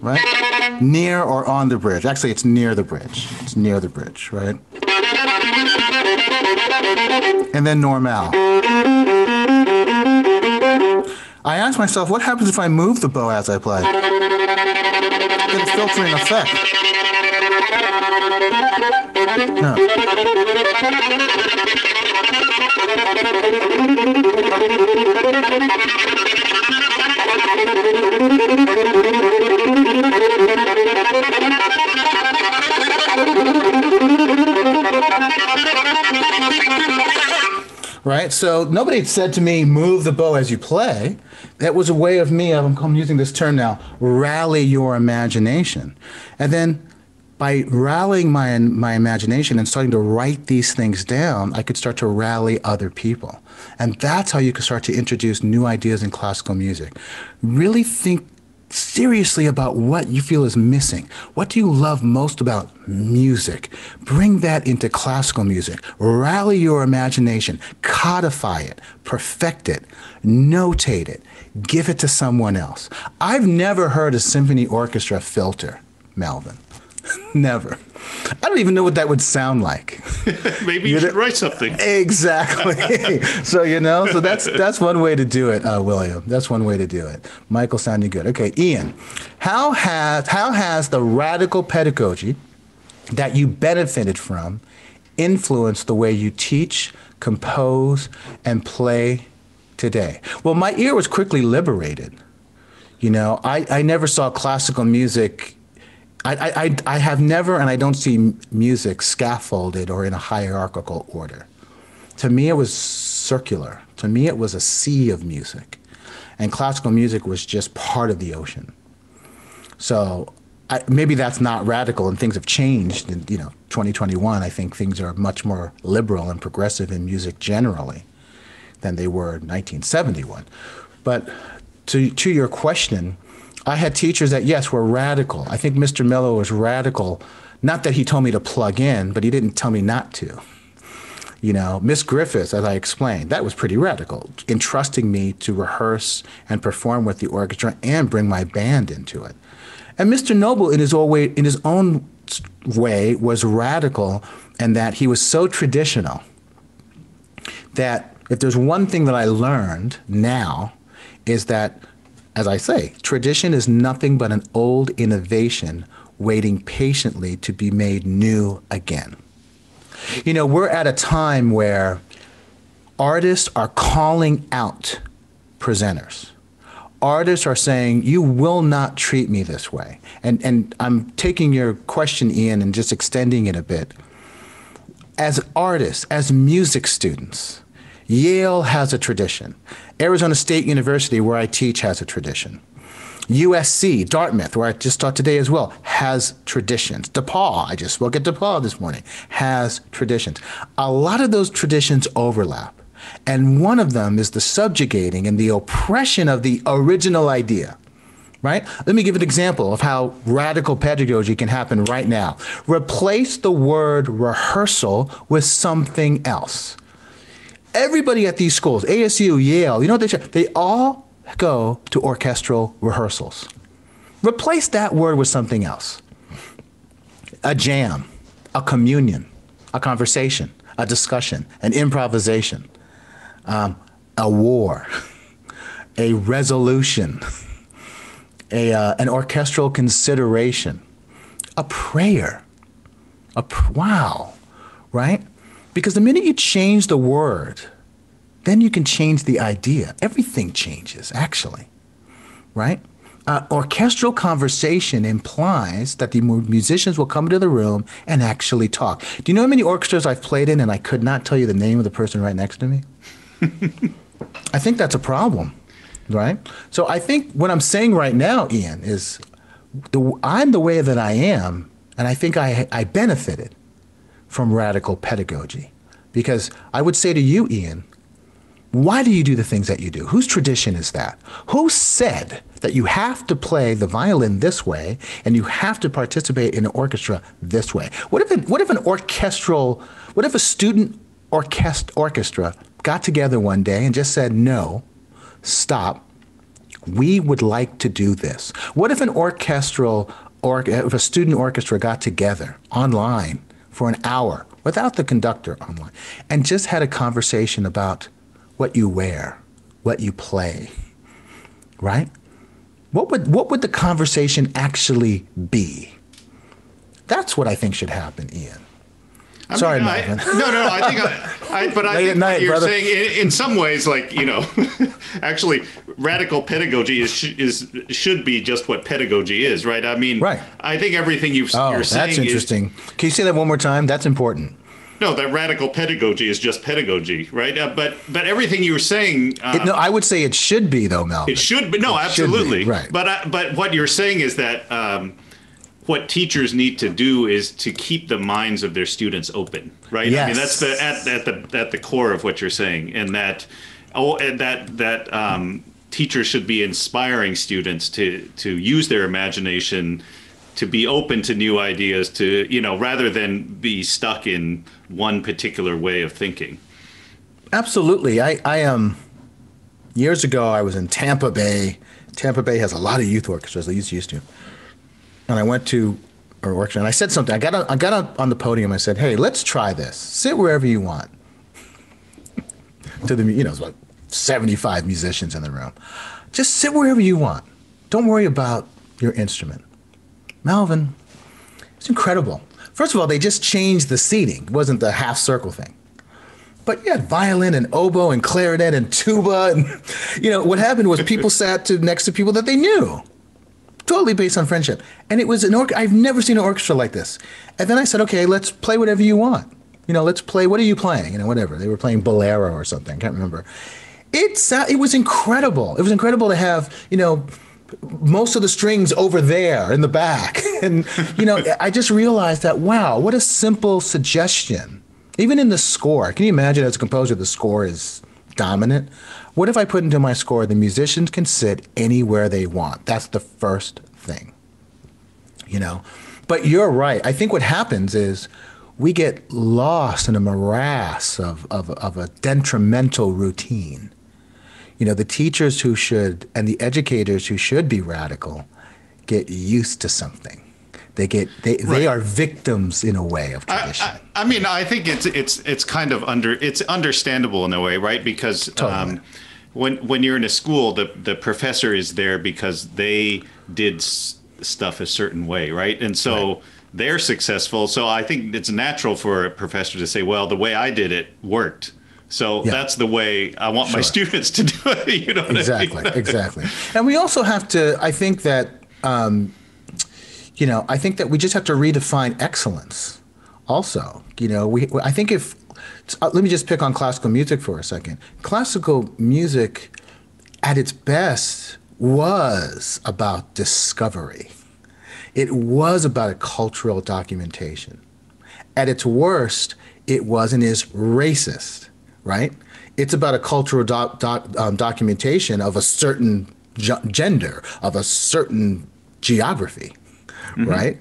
right? Near or on the bridge. Actually, it's near the bridge. It's near the bridge, right? and then normal. I ask myself, what happens if I move the bow as I play? Get a filtering effect. right? So nobody said to me, move the bow as you play. That was a way of me, I'm using this term now, rally your imagination. And then by rallying my, my imagination and starting to write these things down, I could start to rally other people. And that's how you can start to introduce new ideas in classical music. Really think seriously about what you feel is missing. What do you love most about music? Bring that into classical music. Rally your imagination, codify it, perfect it, notate it, give it to someone else. I've never heard a symphony orchestra filter, Melvin. *laughs* never. I don't even know what that would sound like. *laughs* Maybe you, you should write something. *laughs* Exactly. so you know, so that's that's one way to do it, uh, William. That's one way to do it. Michael sounding good. Okay, Ian, how has how has the radical pedagogy that you benefited from influenced the way you teach, compose, and play today? Well, my ear was quickly liberated. You know, I, I never saw classical music I, I, I have never, and I don't see music scaffolded or in a hierarchical order. To me, it was circular. To me, it was a sea of music. and classical music was just part of the ocean. So I, maybe that's not radical, and things have changed. In you know, 2021, I think things are much more liberal and progressive in music generally than they were in 1971. But to to your question, I had teachers that yes were radical. I think Mr. Mello was radical, not that he told me to plug in, but he didn't tell me not to. You know, Miss Griffiths, as I explained, that was pretty radical, entrusting me to rehearse and perform with the orchestra and bring my band into it. And Mr. Noble, in his way, in his own way, was radical, and that he was so traditional that if there's one thing that I learned now, is that, as I say, tradition is nothing but an old innovation waiting patiently to be made new again. You know, we're at a time where artists are calling out presenters artists are saying, you will not treat me this way. And, and I'm taking your question, Ian, and just extending it a bit. As artists, as music students, Yale has a tradition. Arizona State University, where I teach, has a tradition. USC, Dartmouth, where I just taught today as well, has traditions. DePaul, I just spoke at DePaul this morning, has traditions. A lot of those traditions overlap. And one of them is the subjugating and the oppression of the original idea. Right? Let me give an example of how radical pedagogy can happen right now. Replace the word rehearsal with something else. Everybody at these schools, ASU, Yale, you know what they They all go to orchestral rehearsals. Replace that word with something else. A jam, a communion, a conversation, a discussion, an improvisation um, a war, *laughs* a resolution, a, uh, an orchestral consideration, a prayer. A pr- wow, right? Because the minute you change the word, then you can change the idea. Everything changes, actually, right? Uh, orchestral conversation implies that the musicians will come into the room and actually talk. Do you know how many orchestras I've played in and I could not tell you the name of the person right next to me? *laughs* I think that's a problem, right? So I think what I'm saying right now, Ian, is the, I'm the way that I am, and I think I, I benefited from radical pedagogy. Because I would say to you, Ian, why do you do the things that you do? Whose tradition is that? Who said that you have to play the violin this way and you have to participate in an orchestra this way? What if, an, what if an orchestral, what if a student orchest- orchestra got together one day and just said, no, stop. We would like to do this. What if an orchestral or if a student orchestra got together online for an hour without the conductor online and just had a conversation about what you wear, what you play, right? What would what would the conversation actually be? That's what I think should happen, Ian. I Sorry, mean, I, *laughs* no, no, I think, I, I but I Late think night, you're brother. saying in, in some ways, like you know, *laughs* actually, radical pedagogy is is should be just what pedagogy is, right? I mean, Right. I think everything you've, Oh, you're saying that's is interesting. Can you say that one more time? That's important. no, that radical pedagogy is just pedagogy, right? Uh, but but everything you were saying, uh, It- no, I would say it should be though, Mel. It should be no, It should be, absolutely, right. But I, but what you're saying is that um, what teachers need to do is to keep the minds of their students open, right? I mean, Yes. that's the at, at the at the core of what you're saying, and that oh, and that that um, teachers should be inspiring students to to use their imagination. To be open to new ideas, to you know, rather than be stuck in one particular way of thinking. Absolutely. I, I um, years ago I was in Tampa Bay. Tampa Bay has a lot of youth orchestras. They used used to, and I went to an orchestra and I said something. I got on, I got on, on the podium. I said, "Hey, let's try this. Sit wherever you want." *laughs* to the you know, it's like seventy-five musicians in the room. Just sit wherever you want. Don't worry about your instrument. Melvin, it's incredible. First of all, they just changed the seating. It wasn't the half circle thing. But you had violin and oboe and clarinet and tuba. And, *laughs* you know, what happened was people sat to, next to people that they knew, totally based on friendship. And it was an orchestra. I've never seen an orchestra like this. And then I said, okay, let's play whatever you want. You know, let's play, what are you playing? You know, whatever. They were playing Bolero or something. I can't remember. It's it was incredible. It was incredible to have you know most of the strings over there in the back, *laughs* and you know I just realized that wow, what a simple suggestion. Even in the score, can you imagine as a composer the score is dominant? What if I put into my score the musicians can sit anywhere they want? That's the first thing. You know, but you're right. I think what happens is we get lost in a morass of, of, of a detrimental routine. You know, the teachers who should and the educators who should be radical get used to something. They get they, Right. they are victims in a way of I, tradition. I, I mean, I think it's it's it's kind of under it's understandable in a way, right? Because Totally. um, when when you're in a school, the the professor is there because they did s- stuff a certain way, right? And so they're successful. So I think it's natural for a professor to say, "Well, the way I did it worked." So Yeah. that's the way I want my students to do it. *laughs* You know what I mean? exactly exactly and we also have to i think that um, you know i think that we just have to redefine excellence also you know we i think if uh, let me just pick on classical music for a second. Classical music at its best was about discovery. It was about a cultural documentation. At its worst, it was and is racist, right? It's about a cultural doc, doc, um, documentation of a certain ge- gender, of a certain geography, Mm-hmm. right?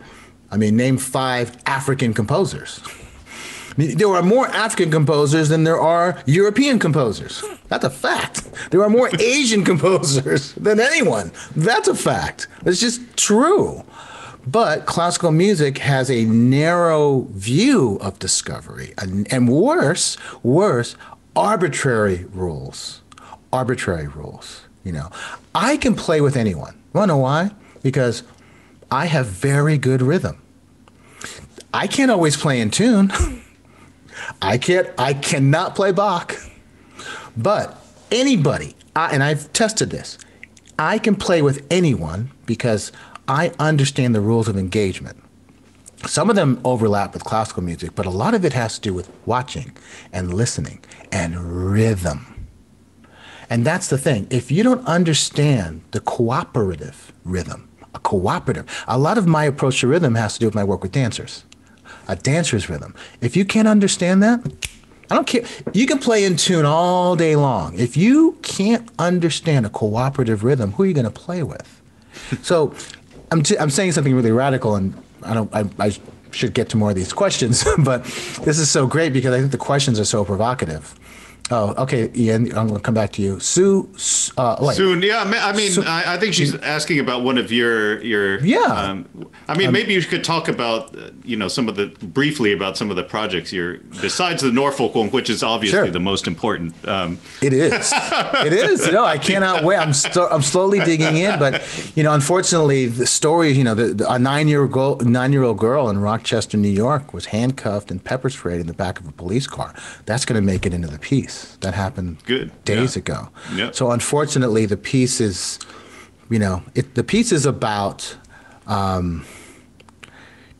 I mean, name five African composers. I mean, There are more African composers than there are European composers. That's a fact. There are more *laughs* Asian composers than anyone. That's a fact. It's just true. But classical music has a narrow view of discovery, and, and worse, worse, arbitrary rules. Arbitrary rules. You know, I can play with anyone. Want to know why? Because I have very good rhythm. I can't always play in tune. *laughs* I can't. I cannot play Bach. But anybody, I, and I've tested this, I can play with anyone because I understand the rules of engagement. Some of them overlap with classical music, but a lot of it has to do with watching and listening and rhythm. And that's the thing. If you don't understand the cooperative rhythm, a cooperative, a lot of my approach to rhythm has to do with my work with dancers. A dancer's rhythm. If you can't understand that, I don't care. You can play in tune all day long. If you can't understand a cooperative rhythm, who are you going to play with? *laughs* So I'm, t- I'm saying something really radical, and I don't. I, I should get to more of these questions, *laughs* but this is so great because I think the questions are so provocative. Oh, okay, Ian, I'm going to come back to you. Sue, uh. Soon, yeah. I mean, I, So- I, I think she's asking about one of your your. Yeah. Um, I mean, maybe you could talk about uh, you know some of the briefly about some of the projects you're besides the Norfolk one, which is obviously Sure. the most important. Um, It is. it is. No, I cannot wait. I'm st- I'm slowly digging in, but you know, unfortunately, the story. You know, the, the, a nine year go- nine year old girl in Rochester, New York, was handcuffed and pepper sprayed in the back of a police car. That's going to make it into the piece. That happened Good. days Yeah. ago. Yeah. So unfortunately, the piece is, you know, it, the piece is about um,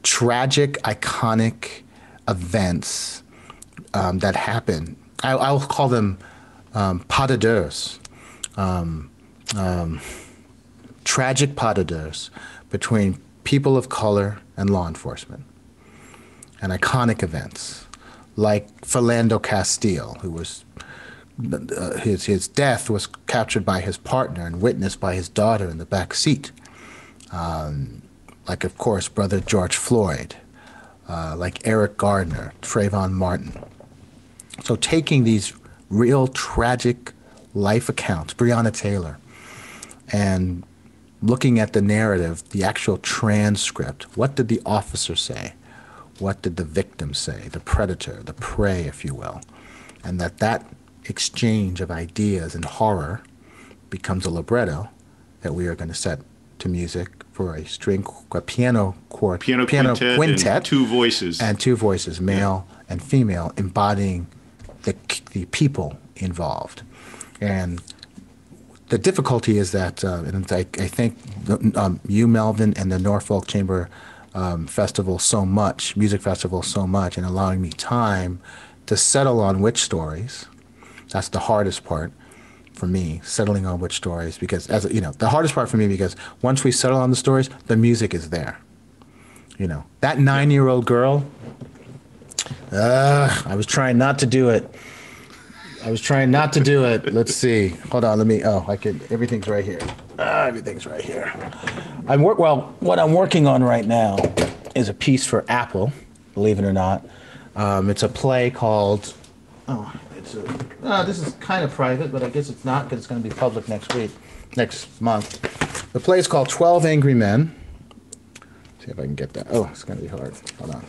tragic, iconic events um, that happen. I, I'll call them um, pas de deux, um, um, tragic pas de deux between people of color and law enforcement, and iconic events like Philando Castile, who was uh, his his death was captured by his partner and witnessed by his daughter in the back seat. Um, like of course, brother George Floyd, uh, like Eric Gardner, Trayvon Martin. So taking these real tragic life accounts, Breonna Taylor, and looking at the narrative, the actual transcript. What did the officer say? What did the victim say? The predator, the prey, if you will. And that that exchange of ideas and horror becomes a libretto that we are going to set to music for a string, a piano chord, piano, quintet, and two voices. and two voices, male and female, embodying the, the people involved. And the difficulty is that, uh, and I, I thank um, you, Melvin, and the Norfolk Chamber um, Festival so much, music festival so much, and allowing me time to settle on which stories. That's the hardest part. for me, settling on which stories, because as you know, the hardest part for me because once we settle on the stories, the music is there. You know, that nine-year-old girl. Uh, I was trying not to do it. I was trying not to do it. Let's see. Hold on. Let me. Oh, I could. Everything's right here. Ah, everything's right here. I'm work. Well, what I'm working on right now is a piece for Apple. Believe it or not, um, it's a play called. Oh, Uh, this is kind of private, but I guess it's not because it's going to be public next week, next month. The play is called Twelve Angry Men. See if I can get that. Oh, it's going to be hard. Hold on.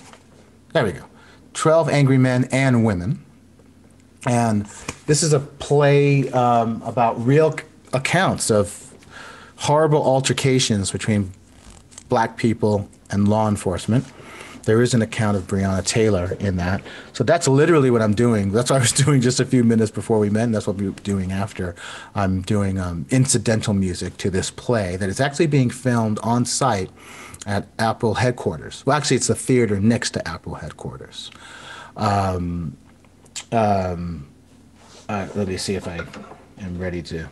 There we go. Twelve Angry Men and Women. And this is a play um, about real accounts of horrible altercations between black people and law enforcement. There is an account of Breonna Taylor in that. So that's literally what I'm doing. That's what I was *laughs* doing just a few minutes before we met, and that's what we're doing after. I'm doing um, incidental music to this play that is actually being filmed on site at Apple headquarters. Well, actually, it's the theater next to Apple headquarters. Uh, let me see if I am ready to. Uh,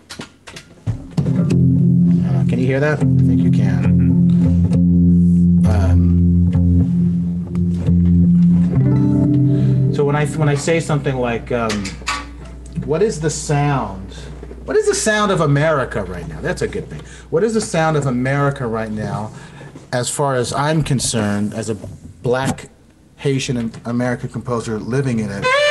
can you hear that? I think you can. Um, so when I when I say something like, um, "What is the sound? What is the sound of America right now?" That's a good thing. What is the sound of America right now, as far as I'm concerned, as a black Haitian American composer living in it?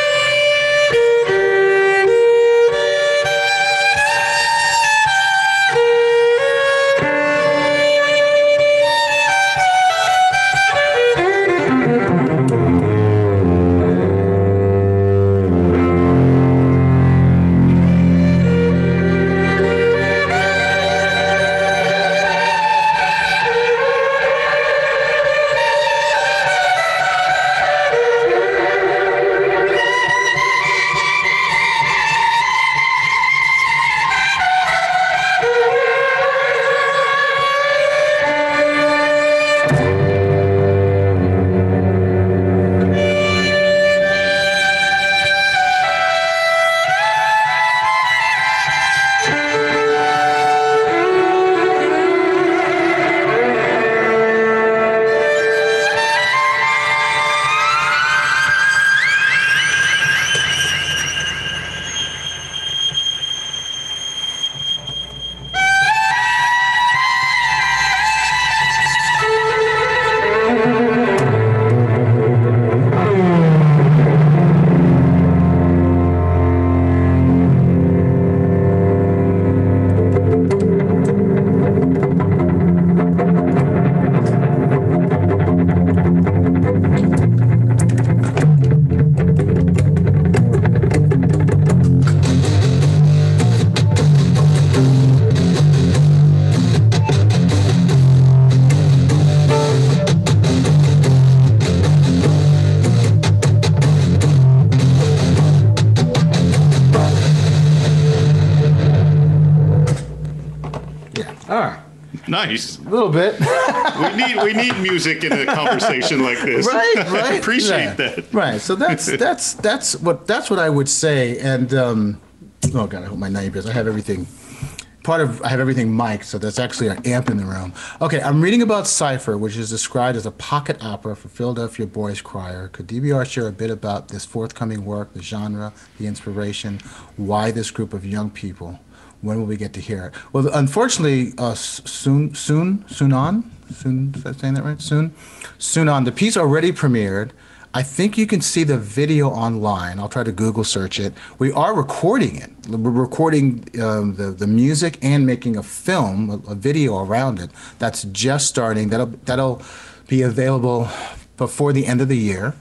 Nice. A little bit. We need we need music in a *laughs* conversation like this. right, right. *laughs* Appreciate Yeah. that. Right. So that's that's that's what that's what I would say. And um, oh god, I hope my neighbors. I have everything. Part of I have everything mic'd, so that's actually an amp in the room. Okay, I'm reading about Cipher, which is described as a pocket opera for Philadelphia Boys Choir. Could DBR share a bit about this forthcoming work, the genre, the inspiration, why this group of young people? When will we get to hear it? Well, unfortunately, uh, soon, soon, soon on, soon, is that saying that right? Soon, soon on. The piece already premiered. I think you can see the video online. I'll try to Google search it. We are recording it. We're recording um, the the music and making a film, a, a video around it. That's just starting. That'll that'll be available before the end of the year.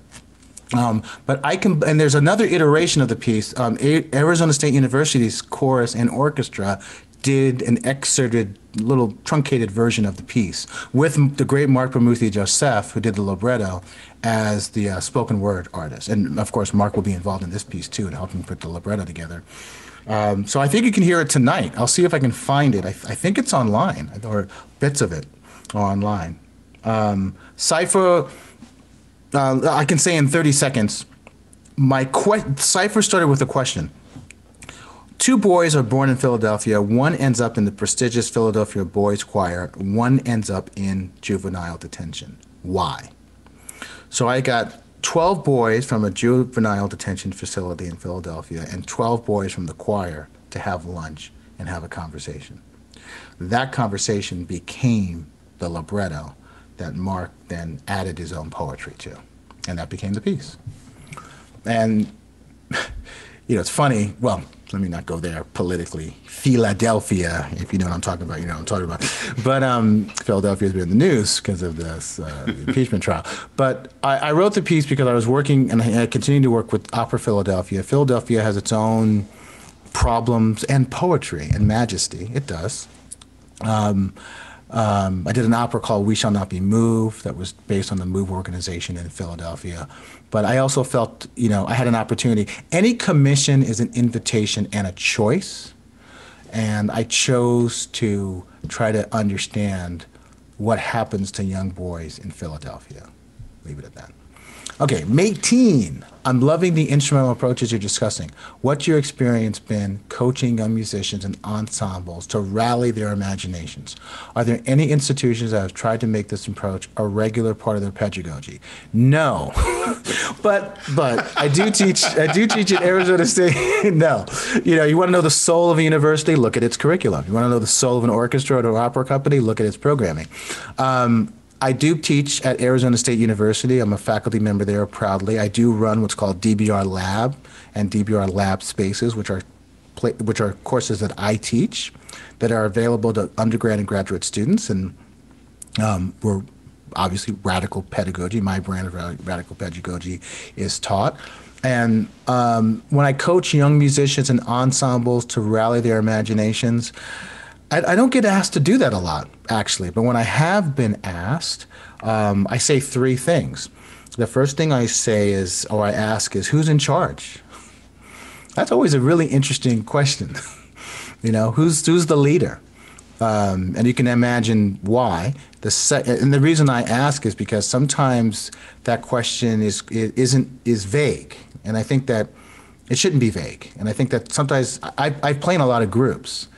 Um, but I can, and there's another iteration of the piece. Um, Arizona State University's chorus and orchestra did an excerpted, little truncated version of the piece with the great Marc Bamuthi Joseph, who did the libretto, as the uh, spoken word artist. And of course, Marc will be involved in this piece too, and helping put the libretto together. Um, so I think you can hear it tonight. I'll see if I can find it. I, I think it's online, or bits of it are online. Um, Cypher uh, I can say in 30 seconds, my que- cipher started with a question. two boys are born in Philadelphia. One ends up in the prestigious Philadelphia Boys Choir. One ends up in juvenile detention. Why? So I got 12 boys from a juvenile detention facility in Philadelphia and 12 boys from the choir to have lunch and have a conversation. That conversation became the libretto that Marc then added his own poetry to. And that became the piece. And, *laughs* you know, it's funny. Well, let me not go there politically. Philadelphia, if you know what I'm talking about, you know what I'm talking about. But um, Philadelphia has been in the news because of this uh, *laughs* impeachment trial. But I, I, wrote the piece because I was working and I, I continue to work with Opera Philadelphia. Philadelphia has its own problems and poetry and majesty. It does. Um, um, I did an opera called We Shall Not Be Moved that was based on the Move organization in Philadelphia. But I also felt, you know, I had an opportunity. Any commission is an invitation and a choice. And I chose to try to understand what happens to young boys in Philadelphia. Leave it at that. Okay, Mateen. I'm loving the instrumental approaches you're discussing. What's your experience been coaching young musicians and ensembles to rally their imaginations? Are there any institutions that have tried to make this approach a regular part of their pedagogy? No, *laughs* but but I do teach. I do teach at Arizona State. *laughs* no, you know, you want to know the soul of a university? Look at its curriculum. You want to know the soul of an orchestra or an opera company? Look at its programming. Um, I do teach at Arizona State University. I'm a faculty member there proudly. I do run what's called DBR Lab and DBR Lab Spaces, which are which are courses that I teach that are available to undergrad and graduate students, and um, we're obviously radical pedagogy. My brand of radical pedagogy is taught. And um, when I coach young musicians and ensembles to rally their imaginations, I, I, don't get asked to do that a lot, actually. But when I have been asked, um, I say three things. The first thing I say is, or I ask, is who's in charge? That's always a really interesting question. *laughs* you know, who's who's the leader? Um, and you can imagine why. The se- and the reason I ask is because sometimes that question is isn't is vague, and I think that it shouldn't be vague. And I think that sometimes I, I play in a lot of groups,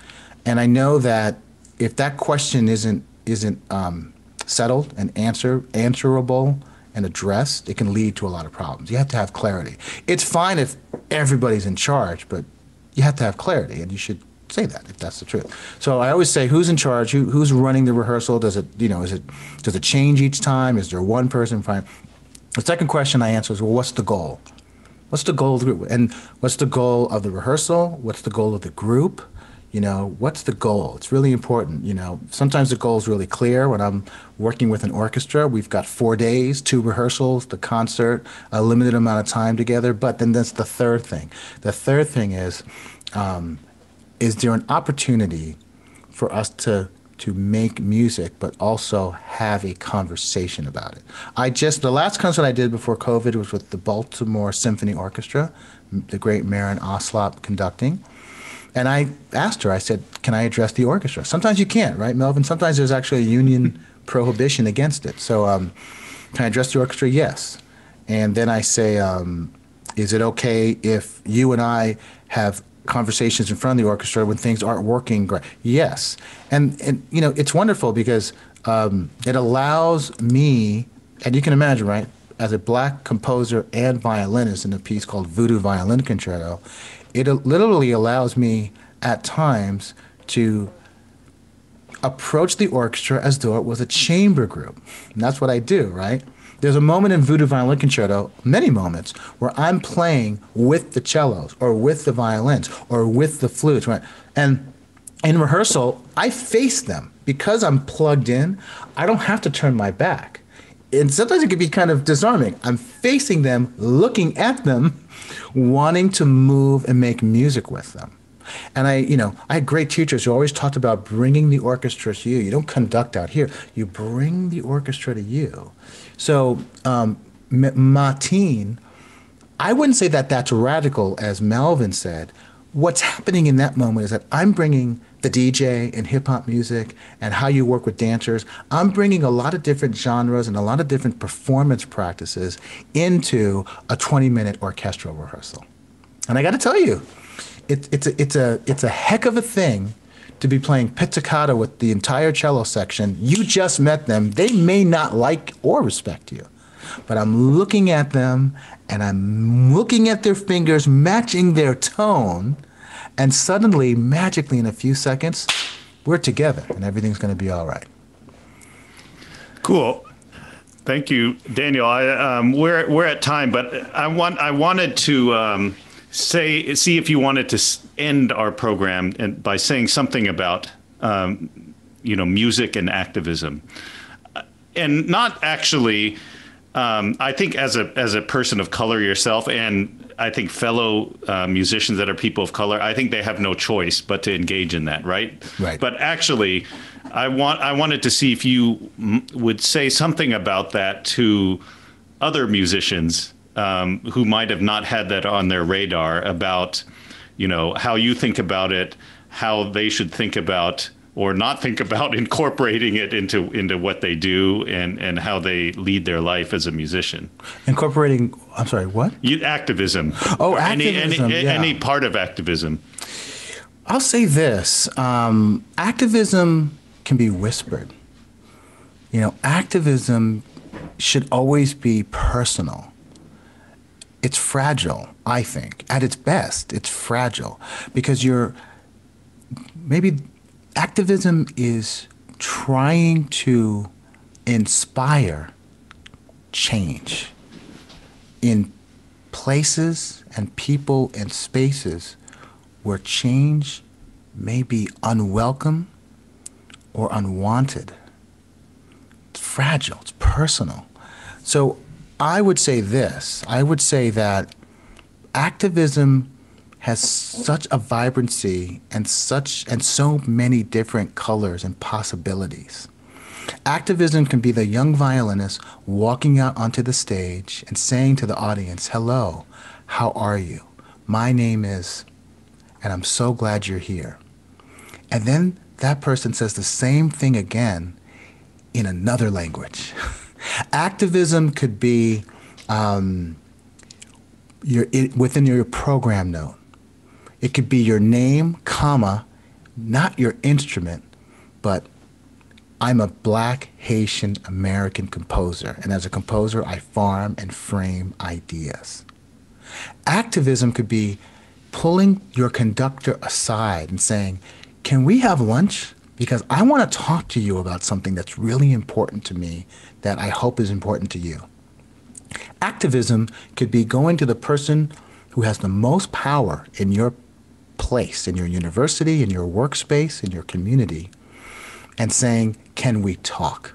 and I know that if that question isn't isn't um, settled and answer answerable and addressed, it can lead to a lot of problems. You have to have clarity. It's fine if everybody's in charge, but you have to have clarity, and you should say that if that's the truth. So I always say, who's in charge? Who, who's running the rehearsal? Does it, you know, is it does it change each time? Is there one person? Fine. The second question I answer is, well, what's the goal? What's the goal of the group? And what's the goal of the rehearsal? What's the goal of the group? You know what's the goal? It's really important you know. Sometimes the goal is really clear. When i'm working with an orchestra we've got four days two rehearsals the concert a limited amount of time together. But then that's the third thing. The third thing is um, is there an opportunity for us to to make music but also have a conversation about it? I just the last concert i did before covid was with the baltimore symphony orchestra the great Marin Alsop conducting and I asked her, I said, can I address the orchestra? Sometimes you can't, right, Melvin? Sometimes there's actually a union *laughs* prohibition against it. So, um, can I address the orchestra? Yes. And then I say, um, is it okay if you and I have conversations in front of the orchestra when things aren't working great? Yes. And, and you know, it's wonderful because um, it allows me, and you can imagine, right, as a black composer and violinist in a piece called Voodoo Violin Concerto, it literally allows me at times to approach the orchestra as though it was a chamber group. And that's what I do, right? There's a moment in Voodoo Violin Concerto, many moments, where I'm playing with the cellos or with the violins or with the flutes, right? And in rehearsal, I face them because I'm plugged in. I don't have to turn my back. And sometimes it can be kind of disarming. I'm facing them, looking at them, wanting to move and make music with them. And I, you know, I had great teachers who always talked about bringing the orchestra to you. You don't conduct out here; you bring the orchestra to you. So, um, Mateen, I wouldn't say that that's radical, as Melvin said. What's happening in that moment is that I'm bringing the DJ and hip hop music and how you work with dancers. I'm bringing a lot of different genres and a lot of different performance practices into a 20 minute orchestral rehearsal. And I got to tell you, It, it's a it's a it's a heck of a thing to be playing pizzicato with the entire cello section. You just met them. They may not like or respect you, but I'm looking at them and I'm looking at their fingers matching their tone, and suddenly, magically, in a few seconds, we're together and everything's going to be all right. Cool. Thank you, Daniel. I, um, we're we're at time, but I want I wanted to um, say see if you wanted to end our program and by saying something about um, you know music and activism, Uh, and not actually. Um, I think as a as a person of color yourself, and I think fellow uh, musicians that are people of color, I think they have no choice but to engage in that, right? Right. But actually, I want I wanted to see if you m- would say something about that to other musicians um, who might have not had that on their radar about, you know, how you think about it, how they should think about or not think about *laughs* incorporating it into into what they do and and how they lead their life as a musician. Incorporating, I'm sorry, what? You, activism. Oh, Or any, activism, Any, yeah. any part of activism. I'll say this um, activism can be whispered. You know, activism should always be personal. It's fragile, I think. At its best, it's fragile because you're maybe activism is trying to inspire change in places and people and spaces where change may be unwelcome or unwanted. It's fragile, it's personal. So I would say this I would say that activism has such a vibrancy and such and so many different colors and possibilities. Activism can be the young violinist walking out onto the stage and saying to the audience, Hello, how are you? My name is, and I'm so glad you're here. And then that person says the same thing again in another language. *laughs* Activism could be um, your, it, within your program note. It could be your name, comma, not your instrument, but I'm a black Haitian American composer, and as a composer, I farm and frame ideas. Activism could be pulling your conductor aside and saying, Can we have lunch? Because I want to talk to you about something that's really important to me that I hope is important to you. Activism could be going to the person who has the most power in your place, in your university, in your workspace, in your community, and saying, Can we talk?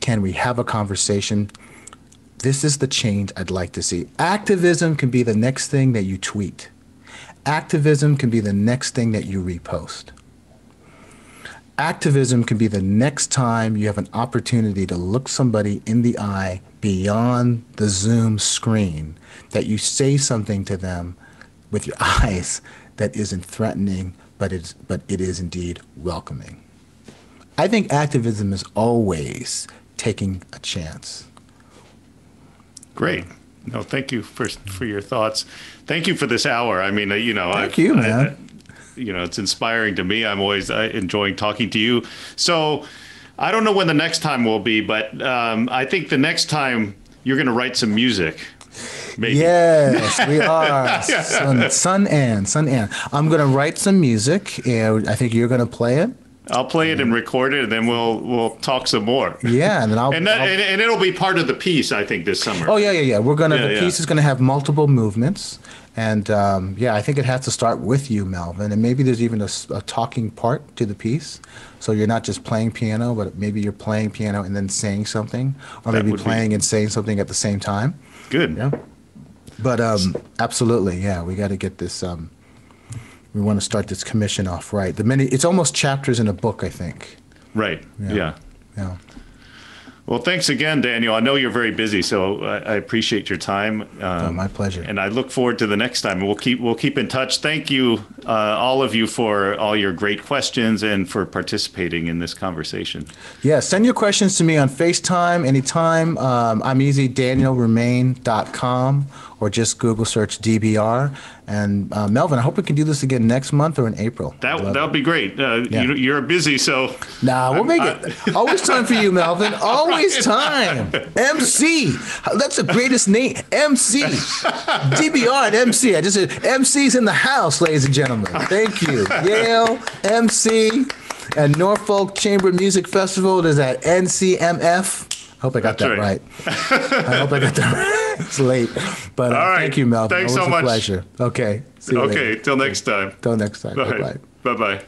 Can we have a conversation? This is the change I'd like to see. Activism can be the next thing that you tweet. Activism can be the next thing that you repost. Activism can be the next time you have an opportunity to look somebody in the eye beyond the Zoom screen, that you say something to them with your *laughs* eyes that isn't threatening, but it's, but it is indeed welcoming. I think activism is always taking a chance. Great. No, thank you for for your thoughts. Thank you for this hour. I mean, uh, you know, Thank I, you, man. I- you know, it's inspiring to me. I'm always uh, enjoying talking to you. So, I don't know when the next time will be, but um, I think the next time you're going to write some music. Maybe. Yes, we *laughs* are. Son, son Ann, Son Ann. I'm going to write some music, and I think you're going to play it. I'll play it and record it, and then we'll we'll talk some more. Yeah, and then I'll. *laughs* And, that, I'll- and, and it'll be part of the piece, I think, this summer. oh yeah, yeah, yeah. We're gonna. Yeah, the yeah. piece is gonna have multiple movements, and um, yeah, I think it has to start with you, Melvin, and maybe there's even a talking part to the piece, so you're not just playing piano, but maybe you're playing piano and then saying something, or That maybe would be- playing and saying something at the same time. Good. Yeah. But um, absolutely, yeah, we got to get this. Um, we want to start this commission off right. The many, it's almost chapters in a book, I think. Right. Yeah. yeah. Yeah. Well, thanks again, Daniel. I know you're very busy, so I, I appreciate your time. Um, Oh, my pleasure. And I look forward to the next time. We'll keep we'll keep in touch. Thank you uh, all of you for all your great questions and for participating in this conversation. Yeah, send your questions to me on FaceTime anytime. Um, I'm easy, danielroumain.com, or just Google search DBR. And uh, Melvin, I hope we can do this again next month or in April. That that would be great. Uh, Yeah. you, you're busy, so Nah, we'll make it. *laughs* Always time for you, Melvin. *laughs* Always time. MC. That's the greatest name. MC. DBR and MC. I just said MC's in the house, ladies and gentlemen. Thank you. Yale, MC, and Norfolk Chamber Music Festival. It is at NCMF. Hope I got That's that right. right. I hope I got that right. *laughs* It's late. But uh, All right. thank you, Melvin. Thanks Always so a much. pleasure. Okay. See you okay. later. Till next time. Till next time. Bye-bye. Bye bye.